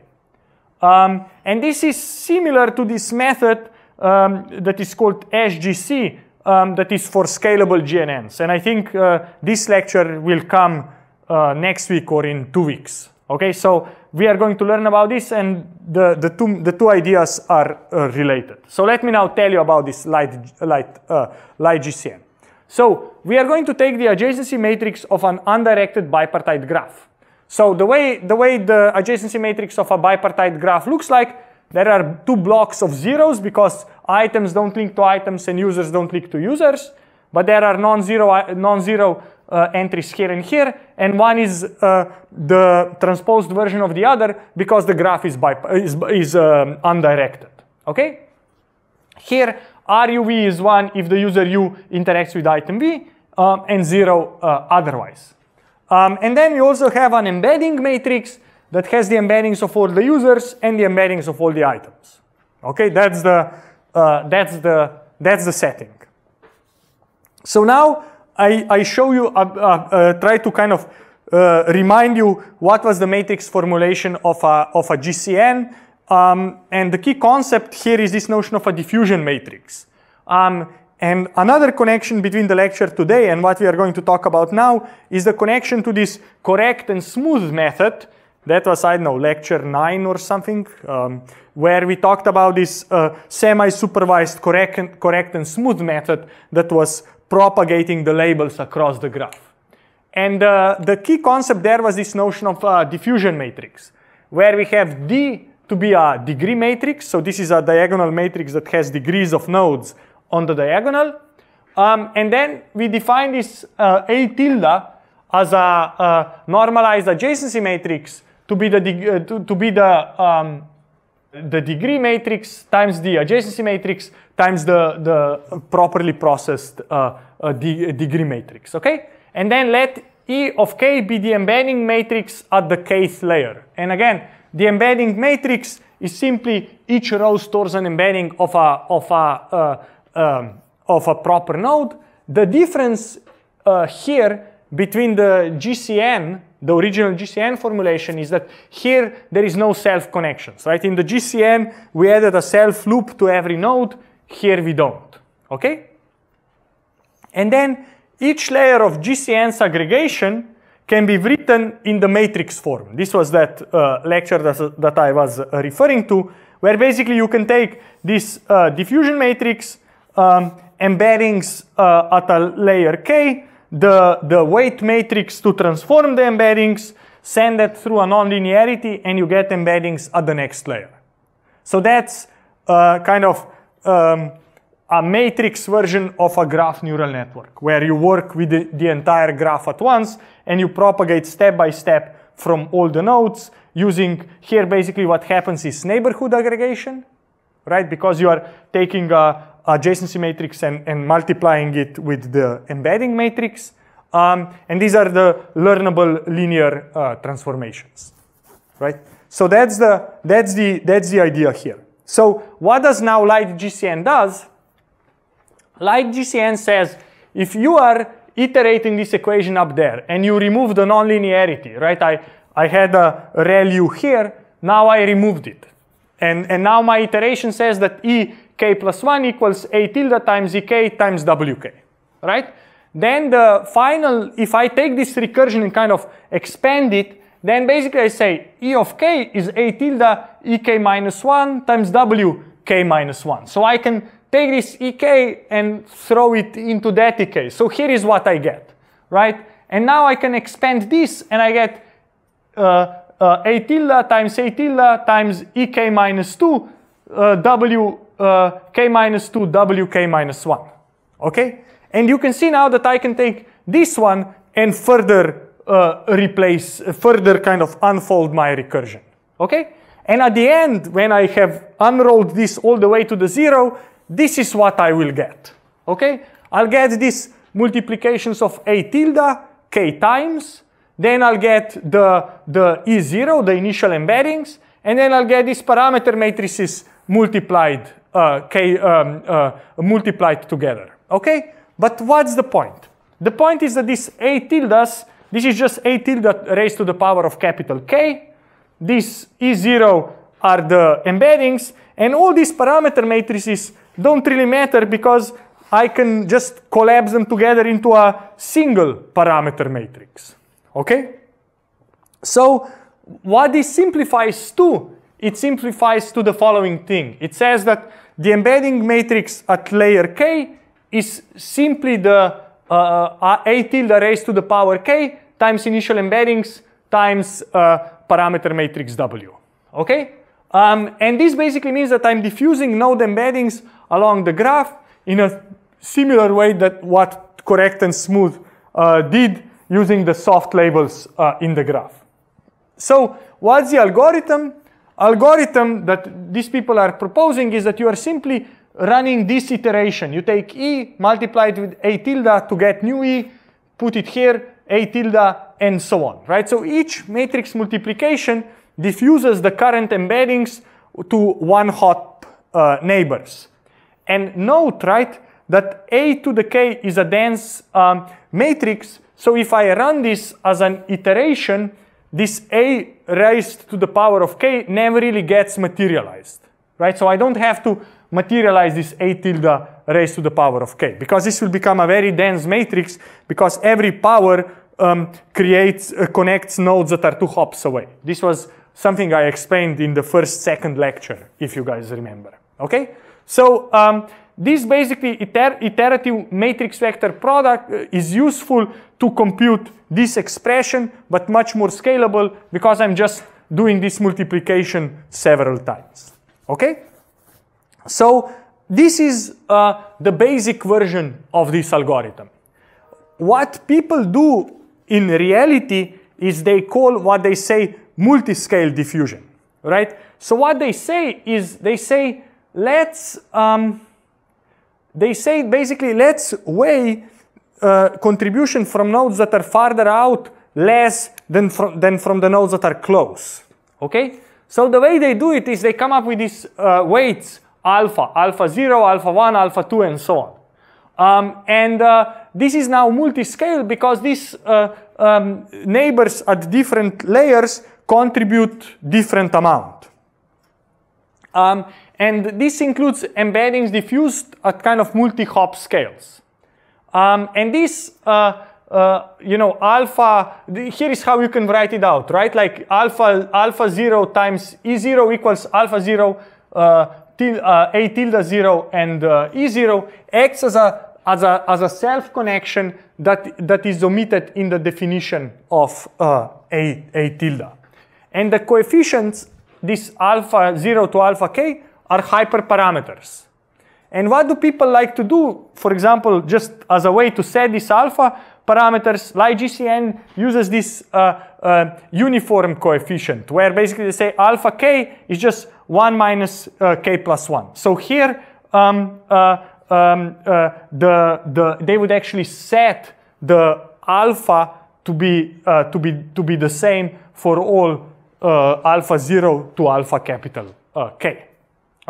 Um, and this is similar to this method um, that is called SGC, um, that is for scalable GNNs. And I think uh, this lecture will come uh, next week or in two weeks. Okay, so we are going to learn about this and the, the, two, the two ideas are uh, related. So let me now tell you about this light, light, uh, light GCN. So we are going to take the adjacency matrix of an undirected bipartite graph. So the way, the way the adjacency matrix of a bipartite graph looks like, there are two blocks of zeros because items don't link to items and users don't link to users. But there are non-zero, non-zero uh, entries here and here, and one is uh, the transposed version of the other because the graph is, by, is, is um, undirected. Okay? Here, RUV is one if the user U interacts with item V, um, and zero uh, otherwise. Um, and then we also have an embedding matrix that has the embeddings of all the users and the embeddings of all the items. Okay, that's the, uh, that's the, that's the setting. So now I, I show you, uh, uh, uh, try to kind of uh, remind you what was the matrix formulation of a, of a GCN. Um, and the key concept here is this notion of a diffusion matrix. Um, and another connection between the lecture today and what we are going to talk about now is the connection to this correct and smooth method. That was, I don't know, lecture nine or something, um, where we talked about this uh, semi-supervised correct and, correct and smooth method that was propagating the labels across the graph. And uh, the key concept there was this notion of a diffusion matrix, where we have D to be a degree matrix. So this is a diagonal matrix that has degrees of nodes on the diagonal. Um, and then we define this uh, A tilde as a, a, normalized adjacency matrix to be the, uh, to, to, be the, um, the degree matrix times the adjacency matrix times the, the properly processed uh, uh, degree matrix, okay? And then let E of k be the embedding matrix at the kth layer. And again, the embedding matrix is simply each row stores an embedding of a, of a, uh, um, of a proper node. The difference uh, here between the GCN, the original GCN formulation is that here there is no self connections, right? In the GCN, we added a self loop to every node. Here we don't, okay? And then each layer of GCN segregation can be written in the matrix form. This was that uh, lecture that, that, I was uh, referring to, where basically you can take this uh, diffusion matrix um, embeddings uh, at a layer k, the, the weight matrix to transform the embeddings, send it through a nonlinearity, and you get embeddings at the next layer. So that's uh, kind of um, a matrix version of a graph neural network, where you work with the, the entire graph at once, and you propagate step by step from all the nodes using here basically what happens is neighborhood aggregation, right? Because you are taking a, adjacency matrix and, and multiplying it with the embedding matrix. Um, and these are the learnable linear uh, transformations, right? So that's the, that's, the, that's the idea here. So what does now light GCN does? Light GCN says, if you are iterating this equation up there and you remove the nonlinearity, right? I, I had a ReLU here, now I removed it. And, and now my iteration says that e k plus 1 equals a tilde times ek times wk, right? Then the final, if I take this recursion and kind of expand it then basically I say E of k is A tilde ek minus 1 times w k minus 1. So I can take this ek and throw it into that ek. So here is what I get, right? And now I can expand this and I get uh, uh, A tilde times A tilde times ek minus 2 uh, w uh, k minus 2 w k minus 1. Okay? And you can see now that I can take this one and further uh, replace, further kind of unfold my recursion. Okay? And at the end, when I have unrolled this all the way to the zero, this is what I will get. Okay? I'll get these multiplications of A tilde, K times, then I'll get the, the E0, the initial embeddings, and then I'll get these parameter matrices multiplied, uh, K, um, uh, multiplied together. Okay? But what's the point? The point is that this A tildes, this is just A tilde raised to the power of capital K. This E0 are the embeddings, and all these parameter matrices don't really matter because I can just collapse them together into a single parameter matrix. Okay? So what this simplifies to, it simplifies to the following thing. It says that the embedding matrix at layer k is simply the uh, uh, a tilde raised to the power k times initial embeddings times uh, parameter matrix w. Okay? Um, and this basically means that I'm diffusing node embeddings along the graph in a similar way that what correct and smooth uh, did using the soft labels uh, in the graph. So what's the algorithm? Algorithm that these people are proposing is that you are simply running this iteration. You take E, multiply it with A tilde to get new E, put it here, A tilde, and so on, right? So each matrix multiplication diffuses the current embeddings to one hop uh, neighbors. And note, right, that A to the K is a dense um, matrix. So if I run this as an iteration, this A raised to the power of K never really gets materialized, right? So I don't have to materialize this A tilde raised to the power of K because this will become a very dense matrix because every power um, creates, uh, connects nodes that are two hops away. This was something I explained in the first, second lecture, if you guys remember, okay? So um, this basically iter iterative matrix vector product uh, is useful to compute this expression, but much more scalable because I'm just doing this multiplication several times, okay? So this is uh, the basic version of this algorithm. What people do in reality is they call what they say multi-scale diffusion, right? So what they say is they say, let's, um, they say basically let's weigh uh, contribution from nodes that are farther out less than from, than from the nodes that are close, okay? So the way they do it is they come up with these uh, weights alpha, alpha 0, alpha 1, alpha 2, and so on. Um, and uh, this is now multi-scale because these uh, um, neighbors at different layers contribute different amount. Um, and this includes embeddings diffused at kind of multi-hop scales. Um, and this, uh, uh, you know, alpha, here is how you can write it out, right? Like alpha, alpha 0 times E0 equals alpha 0 uh, til, uh, A tilde 0 and uh, E0 acts as a, as a, as a self-connection that, that is omitted in the definition of uh, A, A tilde. And the coefficients, this alpha 0 to alpha k, are hyperparameters. And what do people like to do? For example, just as a way to set this alpha parameters, LightGCN uses this uh, uh, uniform coefficient, where basically they say alpha k is just 1 minus uh, k plus 1. So here, um, uh, um, uh, the, the, they would actually set the alpha to be, uh, to be, to be the same for all alpha 0 to alpha capital K.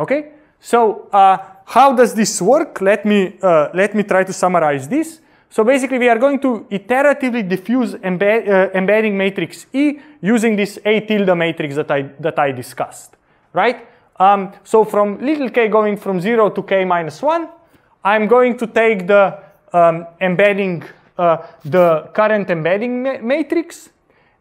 Okay? So how does this work? Let me, let me try to summarize this. So basically, we are going to iteratively diffuse embed, uh, embedding matrix E using this A tilde matrix that I, that I discussed, right? Um, so from little k going from 0 to k minus 1, I'm going to take the um, embedding, uh, the current embedding ma matrix,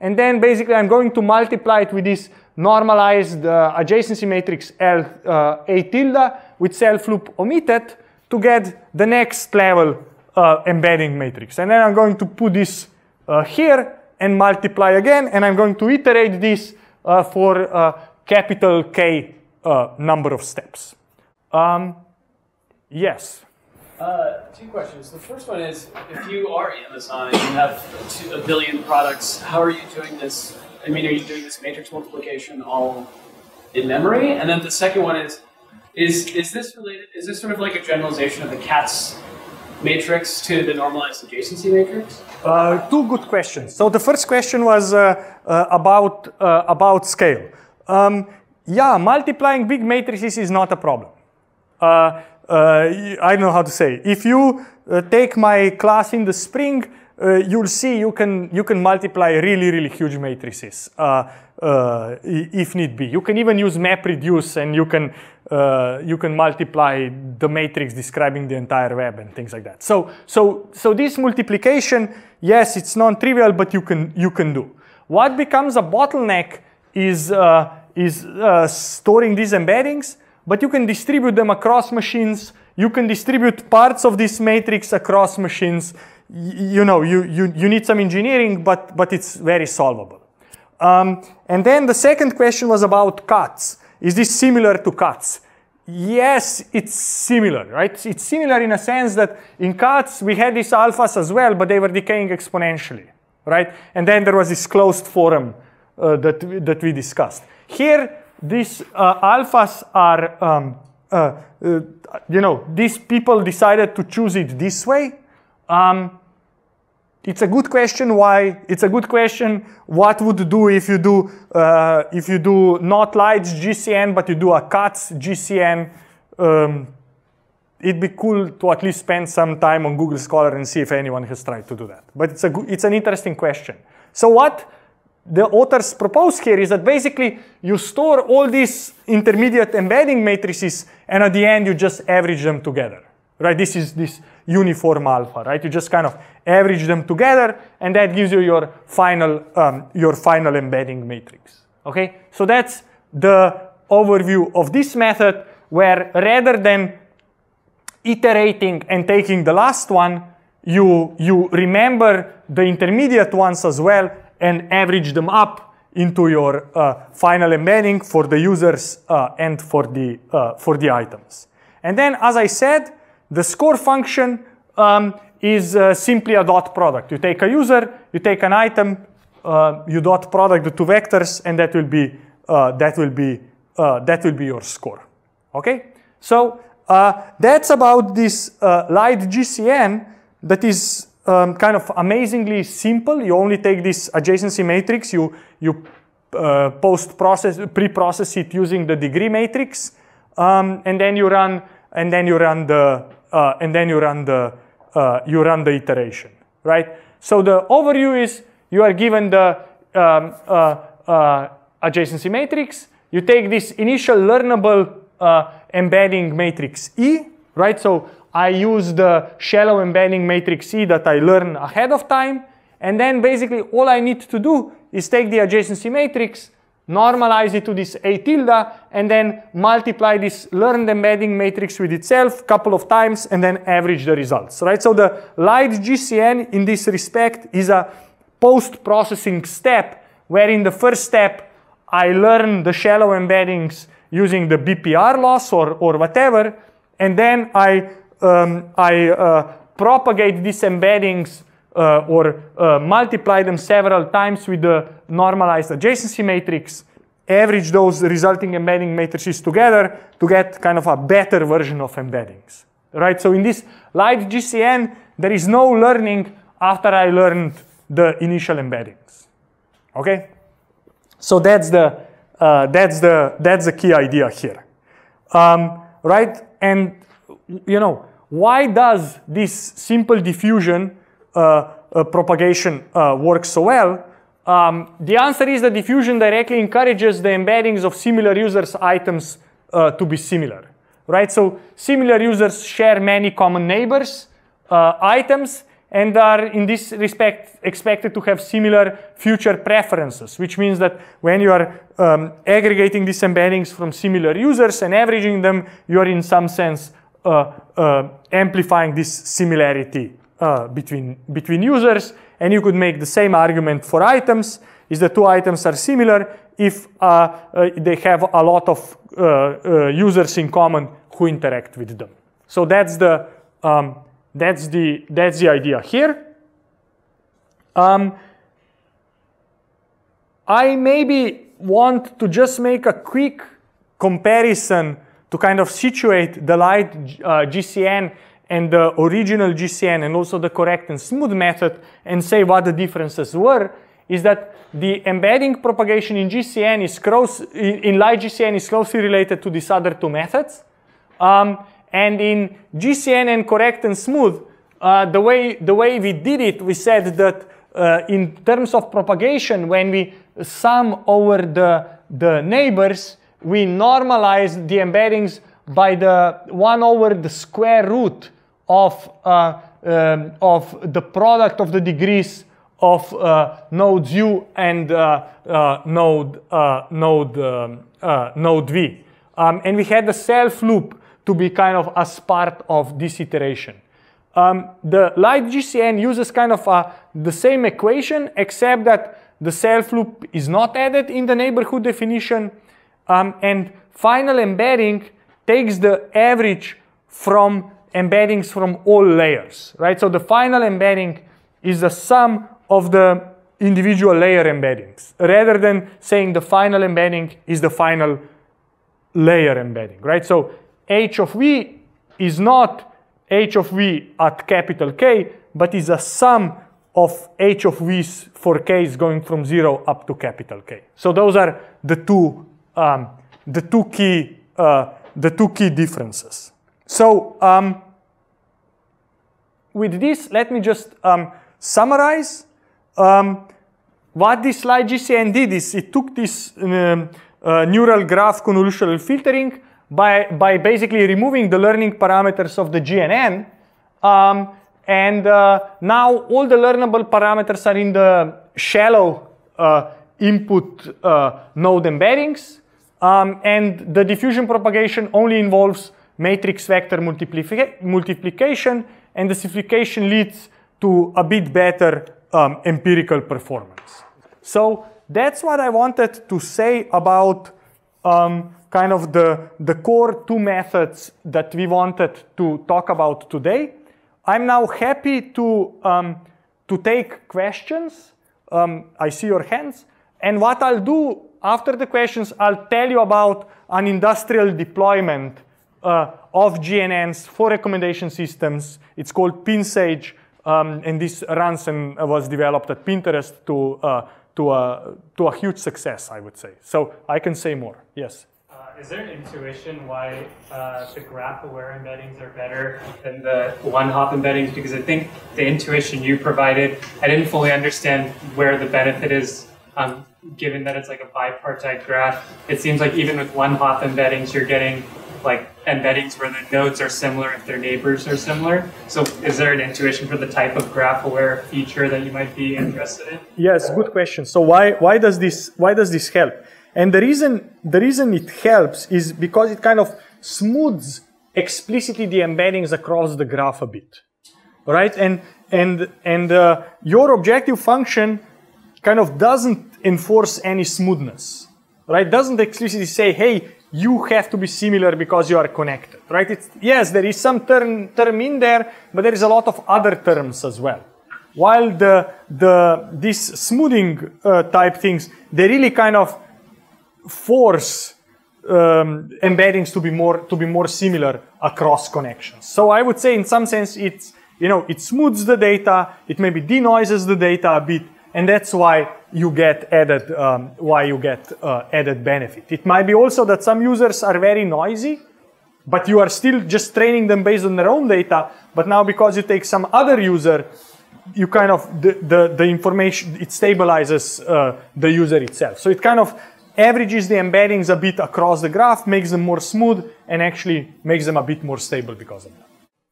and then basically I'm going to multiply it with this normalized uh, adjacency matrix L uh, A tilde with self loop omitted to get the next level uh, embedding matrix. And then I'm going to put this uh, here and multiply again, and I'm going to iterate this uh, for uh, capital K number of steps. Um, yes. Uh, two questions. The first one is, if you are Amazon and you have two, a billion products, how are you doing this? I mean, are you doing this matrix multiplication all in memory? And then the second one is, is is this related? Is this sort of like a generalization of the Katz matrix to the normalized adjacency matrix? Uh, two good questions. So the first question was uh, uh, about uh, about scale. Um, yeah, multiplying big matrices is not a problem. Uh, uh, I don't know how to say. If you take my class in the spring, uh, you'll see you can you can multiply really really huge matrices uh, uh, if need be. You can even use MapReduce and you can uh, you can multiply the matrix describing the entire web and things like that. So so so this multiplication, yes, it's non-trivial, but you can you can do. What becomes a bottleneck is is storing these embeddings but you can distribute them across machines. You can distribute parts of this matrix across machines. You know, you, you, you need some engineering, but, but it's very solvable. Um, and then the second question was about Katz. Is this similar to Katz? Yes, it's similar, right? It's similar in a sense that in Katz we had these alphas as well, but they were decaying exponentially, right? And then there was this closed form uh, that, that we discussed. Here, these uh, alphas are, um, uh, uh, you know, these people decided to choose it this way. Um, it's a good question why. It's a good question what would do if you do uh, if you do not lights GCN but you do a Katz GCN. Um, it'd be cool to at least spend some time on Google Scholar and see if anyone has tried to do that. But it's a it's an interesting question. So what the authors propose here is that basically you store all these intermediate embedding matrices and at the end you just average them together, right? This is this uniform alpha, right? You just kind of average them together and that gives you your final, um, your final embedding matrix, okay? So that's the overview of this method where rather than iterating and taking the last one, you, you remember the intermediate ones as well and average them up into your uh, final embedding for the users uh, and for the, uh, for the items. And then, as I said, the score function um, is uh, simply a dot product. You take a user, you take an item, uh, you dot product the two vectors, and that will be, uh, that will be, that will be your score. Okay? So that's about this light GCN that is um, kind of amazingly simple. You only take this adjacency matrix, you, you uh, post-process, pre-process it using the degree matrix, um, and then you run, and then you run the, uh, and then you run the, uh, you run the iteration, right? So the overview is you are given the um, uh, uh, adjacency matrix. You take this initial learnable uh, embedding matrix E, right? So I use the shallow embedding matrix E that I learn ahead of time. And then basically all I need to do is take the adjacency matrix, normalize it to this A tilde, and then multiply this learned embedding matrix with itself a couple of times and then average the results, right? So the light GCN in this respect is a post-processing step where in the first step I learn the shallow embeddings using the BPR loss or, or whatever, and then I um, I uh, propagate these embeddings uh, or uh, multiply them several times with the normalized adjacency matrix, average those resulting embedding matrices together to get kind of a better version of embeddings, right? So in this light GCN, there is no learning after I learned the initial embeddings, okay? So that's the, uh, that's the, that's the key idea here, um, right? And, you know, why does this simple diffusion propagation uh, work so well? Um, the answer is that diffusion directly encourages the embeddings of similar users' items uh, to be similar, right? So similar users share many common neighbors, uh, items, and are in this respect expected to have similar future preferences, which means that when you are um, aggregating these embeddings from similar users and averaging them, you are in some sense uh, uh, amplifying this similarity uh, between, between users. And you could make the same argument for items, is the two items are similar if uh, uh, they have a lot of users in common who interact with them. So that's the, um, that's the, that's the idea here. Um, I maybe want to just make a quick comparison to kind of situate the light uh, GCN and the original GCN and also the correct and smooth method and say what the differences were is that the embedding propagation in GCN is close, in light GCN is closely related to these other two methods. Um, and in GCN and correct and smooth, uh, the, way, the way we did it, we said that uh, in terms of propagation, when we sum over the, the neighbors, we normalize the embeddings by the 1 over the square root of, uh, um, of the product of the degrees of uh, nodes u and uh, uh, node, uh, node, um, uh, node v. Um, and we had the self loop to be kind of as part of this iteration. Um, the light GCN uses kind of the same equation, except that the self loop is not added in the neighborhood definition. Um, and final embedding takes the average from embeddings from all layers, right? So the final embedding is the sum of the individual layer embeddings, rather than saying the final embedding is the final layer embedding, right? So h of v is not h of v at capital K, but is a sum of h of v's for k's going from zero up to capital K. So those are the two um, the two key uh, the two key differences. So um, with this, let me just um, summarize. Um, what this light GCN did is it took this um, uh, neural graph convolutional filtering by, by basically removing the learning parameters of the GNN. Um, and uh, now all the learnable parameters are in the shallow uh, input uh, node embeddings. Um, and the diffusion propagation only involves matrix vector multiplica multiplication, and the simplification leads to a bit better um, empirical performance. So that's what I wanted to say about um, kind of the, the core two methods that we wanted to talk about today. I'm now happy to, um, to take questions. Um, I see your hands. And what I'll do after the questions, I'll tell you about an industrial deployment uh, of GNNs for recommendation systems. It's called PinSage, um, and this runs and was developed at Pinterest to, uh, to, a, to a huge success, I would say. So I can say more, yes. Uh, is there an intuition why uh, the graph-aware embeddings are better than the one-hop embeddings? Because I think the intuition you provided, I didn't fully understand where the benefit is um, given that it's like a bipartite graph, it seems like even with one hop embeddings, you're getting like embeddings where the nodes are similar if their neighbors are similar. So is there an intuition for the type of graph aware feature that you might be interested in? Yes, good question. So why why does this why does this help? And the reason the reason it helps is because it kind of smooths explicitly the embeddings across the graph a bit. Right? And and and uh, your objective function kind of doesn't enforce any smoothness, right? Doesn't explicitly say, hey, you have to be similar because you are connected, right? It's, yes, there is some term, term in there, but there is a lot of other terms as well. While the, the, these smoothing uh, type things, they really kind of force um, embeddings to be more to be more similar across connections. So I would say, in some sense, it's you know it smooths the data, it maybe denoises the data a bit, and that's why you get added, um, why you get uh, added benefit. It might be also that some users are very noisy, but you are still just training them based on their own data. But now because you take some other user, you kind of, the, the, the information, it stabilizes uh, the user itself. So it kind of averages the embeddings a bit across the graph, makes them more smooth, and actually makes them a bit more stable because of that.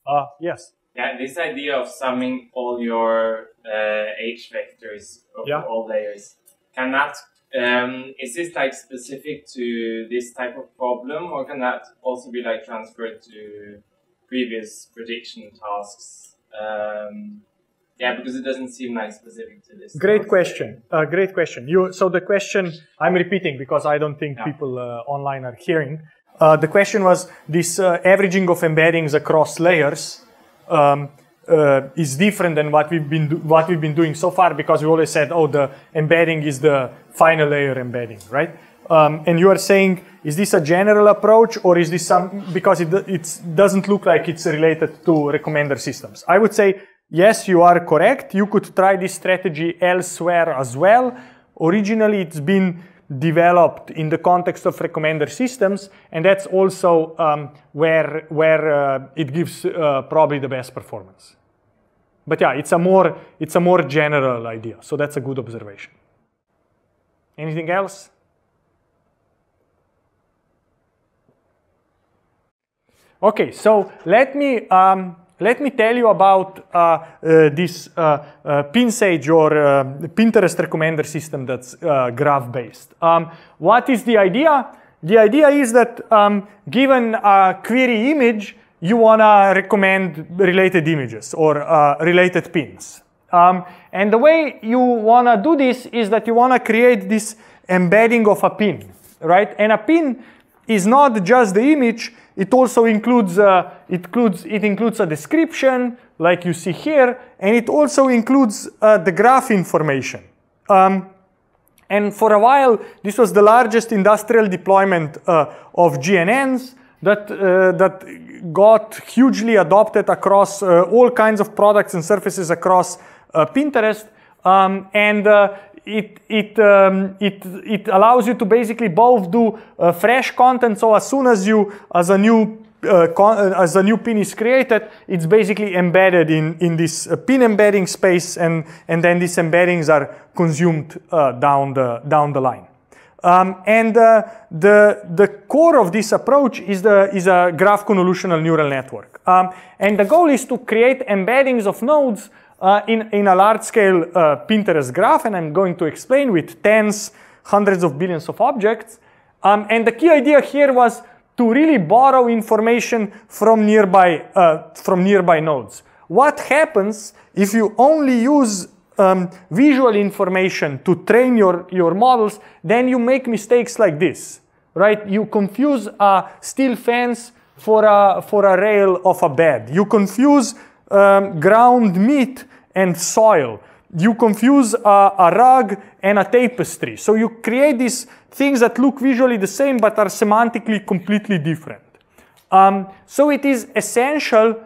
Uh, yes? Yeah, this idea of summing all your uh, H vectors of Yeah. all layers, can that, um, is this like specific to this type of problem or can that also be like transferred to previous prediction tasks? Um, yeah, because it doesn't seem like specific to this. Great task. question. Uh, great question. You, so the question I'm repeating because I don't think Yeah. people uh, online are hearing. Uh, the question was this uh, averaging of embeddings across layers um, uh, is different than what we've been what we've been doing so far because we always said, oh, the embedding is the final layer embedding, right? Um, and you are saying, is this a general approach or is this some because it it doesn't look like it's related to recommender systems? I would say yes, you are correct. You could try this strategy elsewhere as well. Originally, it's been developed in the context of recommender systems, and that's also um, where where uh, it gives uh, probably the best performance. But yeah, it's a more it's a more general idea. So that's a good observation. Anything else? Okay, so let me um, let me tell you about uh, uh, this uh, uh, PinSage or uh, Pinterest recommender system that's uh, graph based. Um, what is the idea? The idea is that um, given a query image, you wanna recommend related images or related pins. Um, and the way you wanna do this is that you wanna create this embedding of a pin, right? And a pin is not just the image, it also includes, uh, it includes, it includes a description, like you see here, and it also includes uh, the graph information. Um, and for a while, this was the largest industrial deployment uh, of GNNs that, uh, that got hugely adopted across uh, all kinds of products and surfaces across uh, Pinterest. Um, and uh, it, it, um, it, it allows you to basically both do uh, fresh content. So as soon as you, as a new uh, uh, as a new pin is created, it's basically embedded in, in this uh, pin embedding space, and, and then these embeddings are consumed uh, down, the, down the line. Um, and uh, the, the core of this approach is, the, is a graph convolutional neural network. Um, and the goal is to create embeddings of nodes uh, in, in a large scale uh, Pinterest graph, and I'm going to explain with tens, hundreds of billions of objects. Um, and the key idea here was to really borrow information from nearby, uh, from nearby nodes. What happens if you only use um, visual information to train your, your models, then you make mistakes like this, right? You confuse a steel fence for a, for a rail of a bed. You confuse um, ground meat and soil. You confuse a, a rug and a tapestry. So you create these things that look visually the same but are semantically completely different. Um, so it is essential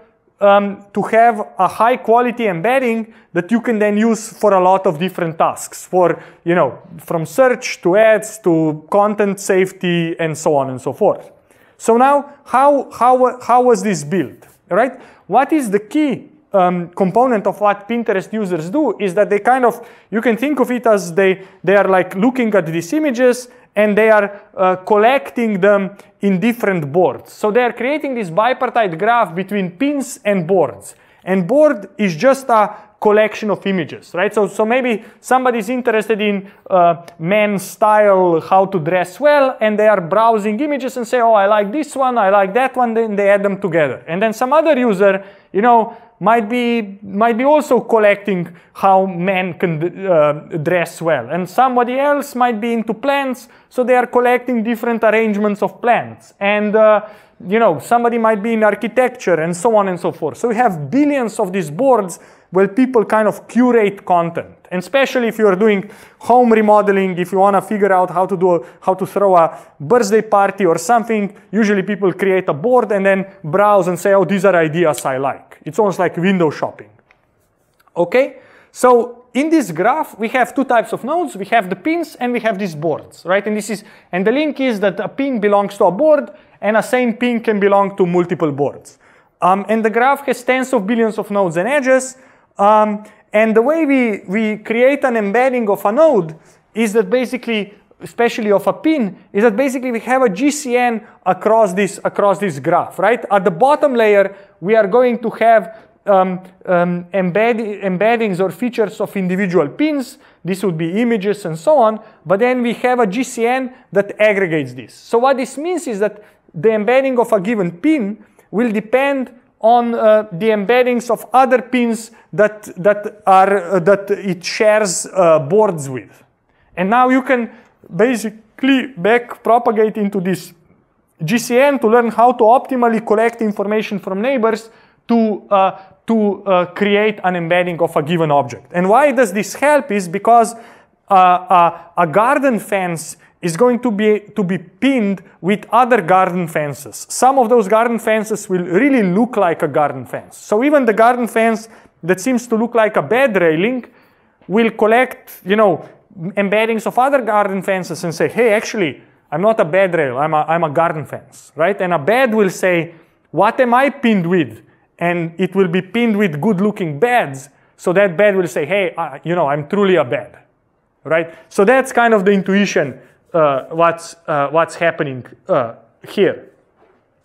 um, to have a high quality embedding that you can then use for a lot of different tasks for, you know, from search to ads to content safety and so on and so forth. So now, how, how, how was this built, right? What is the key um, component of what Pinterest users do is that they kind of, you can think of it as they, they are like looking at these images and they are uh, collecting them in different boards. So they are creating this bipartite graph between pins and boards. And board is just a collection of images, right? So, so maybe somebody's interested in uh, men's style, how to dress well, and they are browsing images and say, oh, I like this one, I like that one, then they add them together. And then some other user, you know, might be might be also collecting how men can uh, dress well and somebody else might be into plants so they are collecting different arrangements of plants and uh, you know somebody might be in architecture and so on and so forth so we have billions of these boards where people kind of curate content and especially if you're doing home remodeling if you want to figure out how to do a, how to throw a birthday party or something usually people create a board and then browse and say oh these are ideas i like it's almost like window shopping. Okay, so in this graph we have two types of nodes. We have the pins and we have these boards, right? And this is and the link is that a pin belongs to a board and a same pin can belong to multiple boards. Um, and the graph has tens of billions of nodes and edges. Um, and the way we, we create an embedding of a node is that basically especially of a pin, is that basically we have a GCN across this, across this graph, right? At the bottom layer, we are going to have um, um, embed embeddings or features of individual pins. This would be images and so on. But then we have a GCN that aggregates this. So what this means is that the embedding of a given pin will depend on uh, the embeddings of other pins that, that, are, uh, that it shares uh, boards with. And now you can basically back propagate into this GCN to learn how to optimally collect information from neighbors to, uh, to uh, create an embedding of a given object. And why does this help is because uh, a garden fence is going to be, to be pinned with other garden fences. Some of those garden fences will really look like a garden fence. So even the garden fence that seems to look like a bed railing will collect, you know, embeddings of other garden fences and say, hey, actually, I'm not a bed rail, I'm a, I'm a garden fence, right? And a bed will say, what am I pinned with? And it will be pinned with good looking beds. So that bed will say, hey, uh, you know, I'm truly a bed, right? So that's kind of the intuition, what's, uh, what's happening uh, here.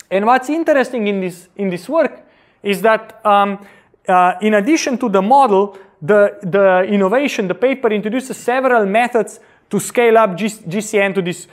And what's interesting in this, in this work is that um, uh, in addition to the model, the, the innovation, the paper introduces several methods to scale up GCN to this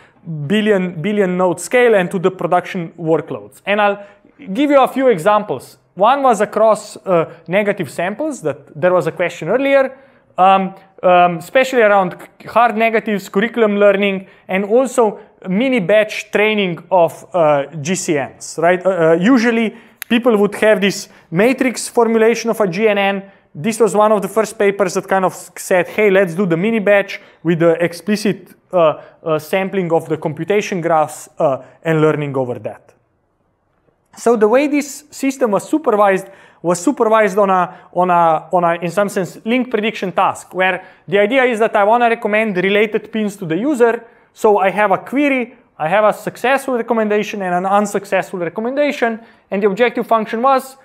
billion, billion node scale and to the production workloads. And I'll give you a few examples. One was across uh, negative samples that there was a question earlier, um, um, especially around hard negatives, curriculum learning, and also mini batch training of uh, GCNs, right? Uh, uh, usually people would have this matrix formulation of a GNN. This was one of the first papers that kind of said, hey, let's do the mini batch with the explicit uh, uh, sampling of the computation graphs uh, and learning over that. So the way this system was supervised was supervised on a, on a, on a, in some sense, link prediction task, where the idea is that I want to recommend related pins to the user. So I have a query, I have a successful recommendation and an unsuccessful recommendation, and the objective function was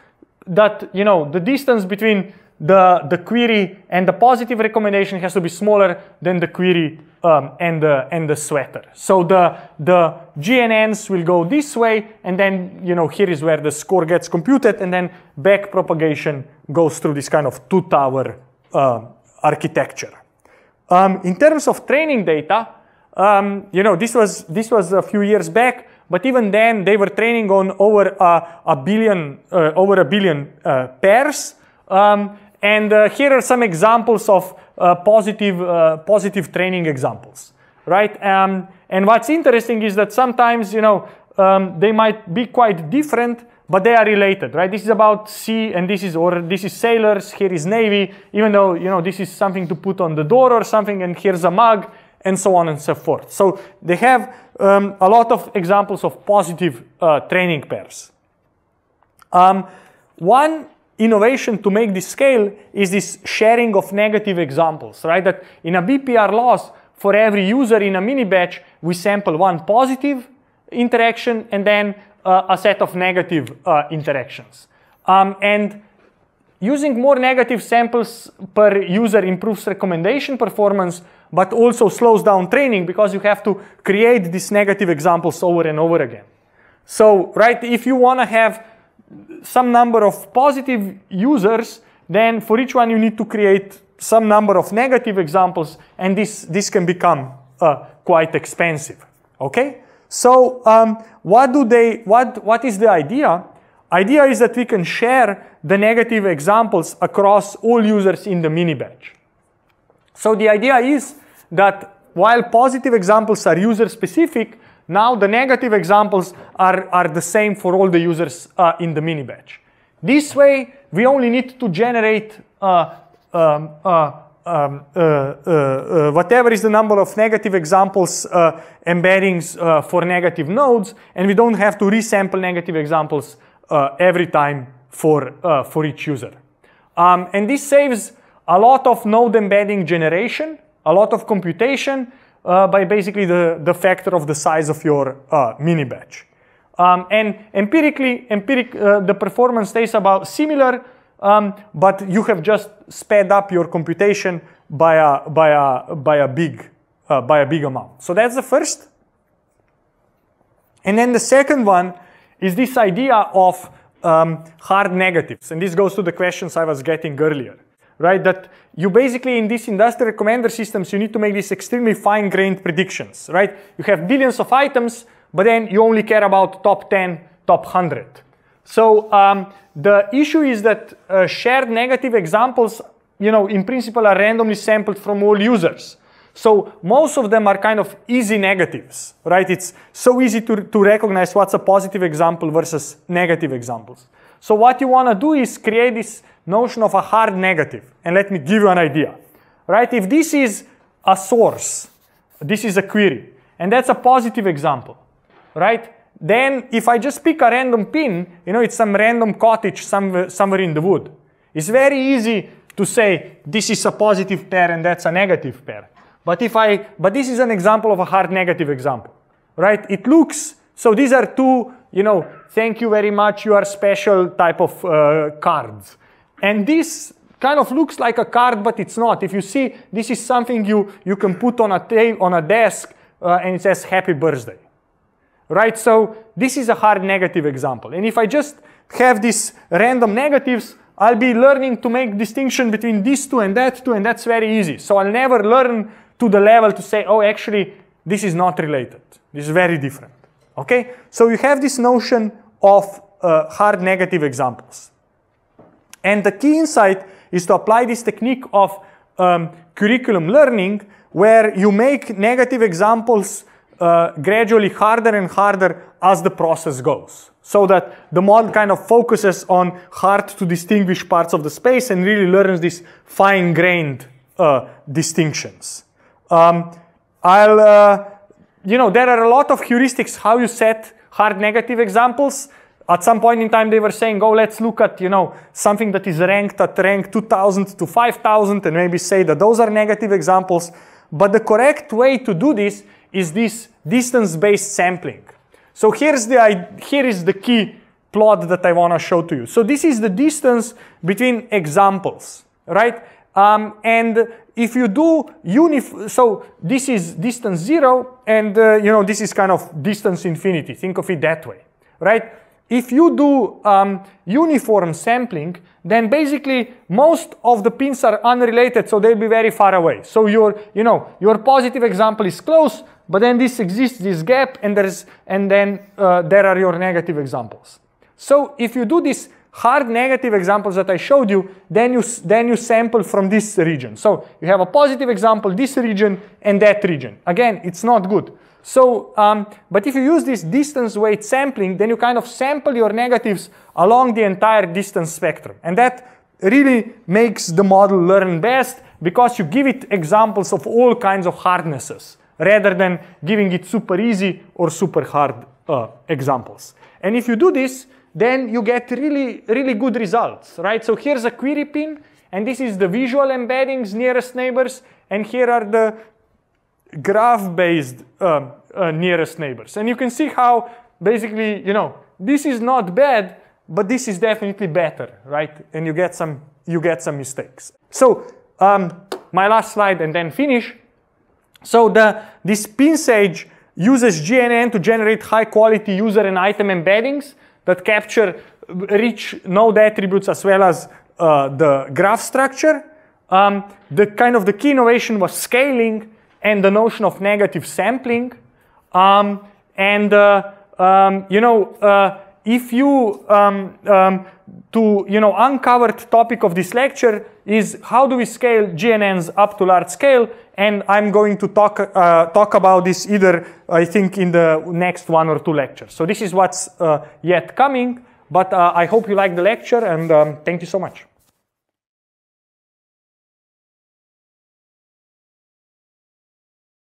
that, you know, the distance between the, the query and the positive recommendation has to be smaller than the query um, and, the, and the sweater. So the, the GNNs will go this way, and then, you know, here is where the score gets computed, and then back propagation goes through this kind of two-tower uh, architecture. Um, in terms of training data, um, you know, this was, this was a few years back, but even then they were training on over a billion, uh, over a billion uh, pairs. Um, and uh, here are some examples of positive, uh, positive training examples, right? Um, and what's interesting is that sometimes, you know, um, they might be quite different, but they are related, right? This is about sea and this is, or this is sailors, here is navy, even though, you know, this is something to put on the door or something, and here's a mug, and so on and so forth. So they have um, a lot of examples of positive uh, training pairs. Um, one innovation to make this scale is this sharing of negative examples, right? That in a BPR loss, for every user in a mini batch, we sample one positive interaction and then uh, a set of negative uh, interactions. Um, and using more negative samples per user improves recommendation performance, but also slows down training because you have to create these negative examples over and over again. So, right, if you want to have some number of positive users, then for each one you need to create some number of negative examples, and this, this can become uh, quite expensive. Okay? So um, what do they, what, what is the idea? Idea is that we can share the negative examples across all users in the mini batch. So the idea is that while positive examples are user specific, now the negative examples are, are the same for all the users uh, in the mini batch. This way, we only need to generate uh, um, uh, um, uh, uh, whatever is the number of negative examples embeddings for negative nodes, and we don't have to resample negative examples every time for, for each user. Um, and this saves a lot of node embedding generation, a lot of computation, uh, by basically the, the factor of the size of your uh, mini batch. Um, and empirically, empiric, uh, the performance stays about similar, um, but you have just sped up your computation by a, by a, by a, big, uh, by a big amount. So that's the first. And then the second one is this idea of um, hard negatives. And this goes to the questions I was getting earlier, right? That you basically, in these industrial recommender systems, you need to make these extremely fine-grained predictions, right? You have billions of items, but then you only care about top 10, top 100. So um, the issue is that uh, shared negative examples, you know, in principle are randomly sampled from all users. So most of them are kind of easy negatives, right? It's so easy to, to recognize what's a positive example versus negative examples. So what you want to do is create this notion of a hard negative. And let me give you an idea, right? If this is a source, this is a query, and that's a positive example, right? Then if I just pick a random pin, you know, it's some random cottage somewhere, somewhere in the wood. It's very easy to say this is a positive pair and that's a negative pair. But if I, but this is an example of a hard negative example, right? It looks, so these are two, you know, thank you very much, you are special type of uh, cards. And this kind of looks like a card, but it's not. If you see, this is something you, you can put on a, ta- on a desk uh, and it says happy birthday, right? So this is a hard negative example. And if I just have these random negatives, I'll be learning to make distinction between these two and that two, and that's very easy. So I'll never learn to the level to say, oh, actually, this is not related. This is very different. Okay? So you have this notion of uh, hard negative examples. And the key insight is to apply this technique of um, curriculum learning where you make negative examples uh, gradually harder and harder as the process goes. So that the model kind of focuses on hard to distinguish parts of the space and really learns these fine-grained uh, distinctions. Um, I'll, uh, you know, there are a lot of heuristics how you set hard negative examples. At some point in time, they were saying, oh, let's look at, you know, something that is ranked at rank 2000 to 5000 and maybe say that those are negative examples. But the correct way to do this is this distance-based sampling. So here's the, here is the key plot that I want to show to you. So this is the distance between examples, right? Um, and if you do unif, so this is distance zero, and uh, you know this is kind of distance infinity. Think of it that way, right? If you do um, uniform sampling, then basically most of the pins are unrelated, so they'll be very far away. So your, you know, your positive example is close, but then this exists, this gap, and there's, and then uh, there are your negative examples. So if you do this hard negative examples that I showed you, then you, then you sample from this region. So you have a positive example, this region, and that region. Again, it's not good. So, um, but if you use this distance weight sampling, then you kind of sample your negatives along the entire distance spectrum. And that really makes the model learn best because you give it examples of all kinds of hardnesses rather than giving it super easy or super hard uh, examples. And if you do this, then you get really, really good results, right? So here's a query pin, and this is the visual embeddings nearest neighbors, and here are the graph-based uh, uh, nearest neighbors. And you can see how basically, you know, this is not bad, but this is definitely better, right? And you get some, you get some mistakes. So um, my last slide and then finish. So the, this PinSage uses GNN to generate high quality user and item embeddings that capture rich node attributes as well as uh, the graph structure. Um, the kind of the key innovation was scaling and the notion of negative sampling. Um, and uh, um, you know, uh, if you um, um, to you know uncovered topic of this lecture is how do we scale GNNs up to large scale? And I'm going to talk uh, talk about this either I think in the next one or two lectures. So this is what's uh, yet coming. But uh, I hope you like the lecture and um, thank you so much.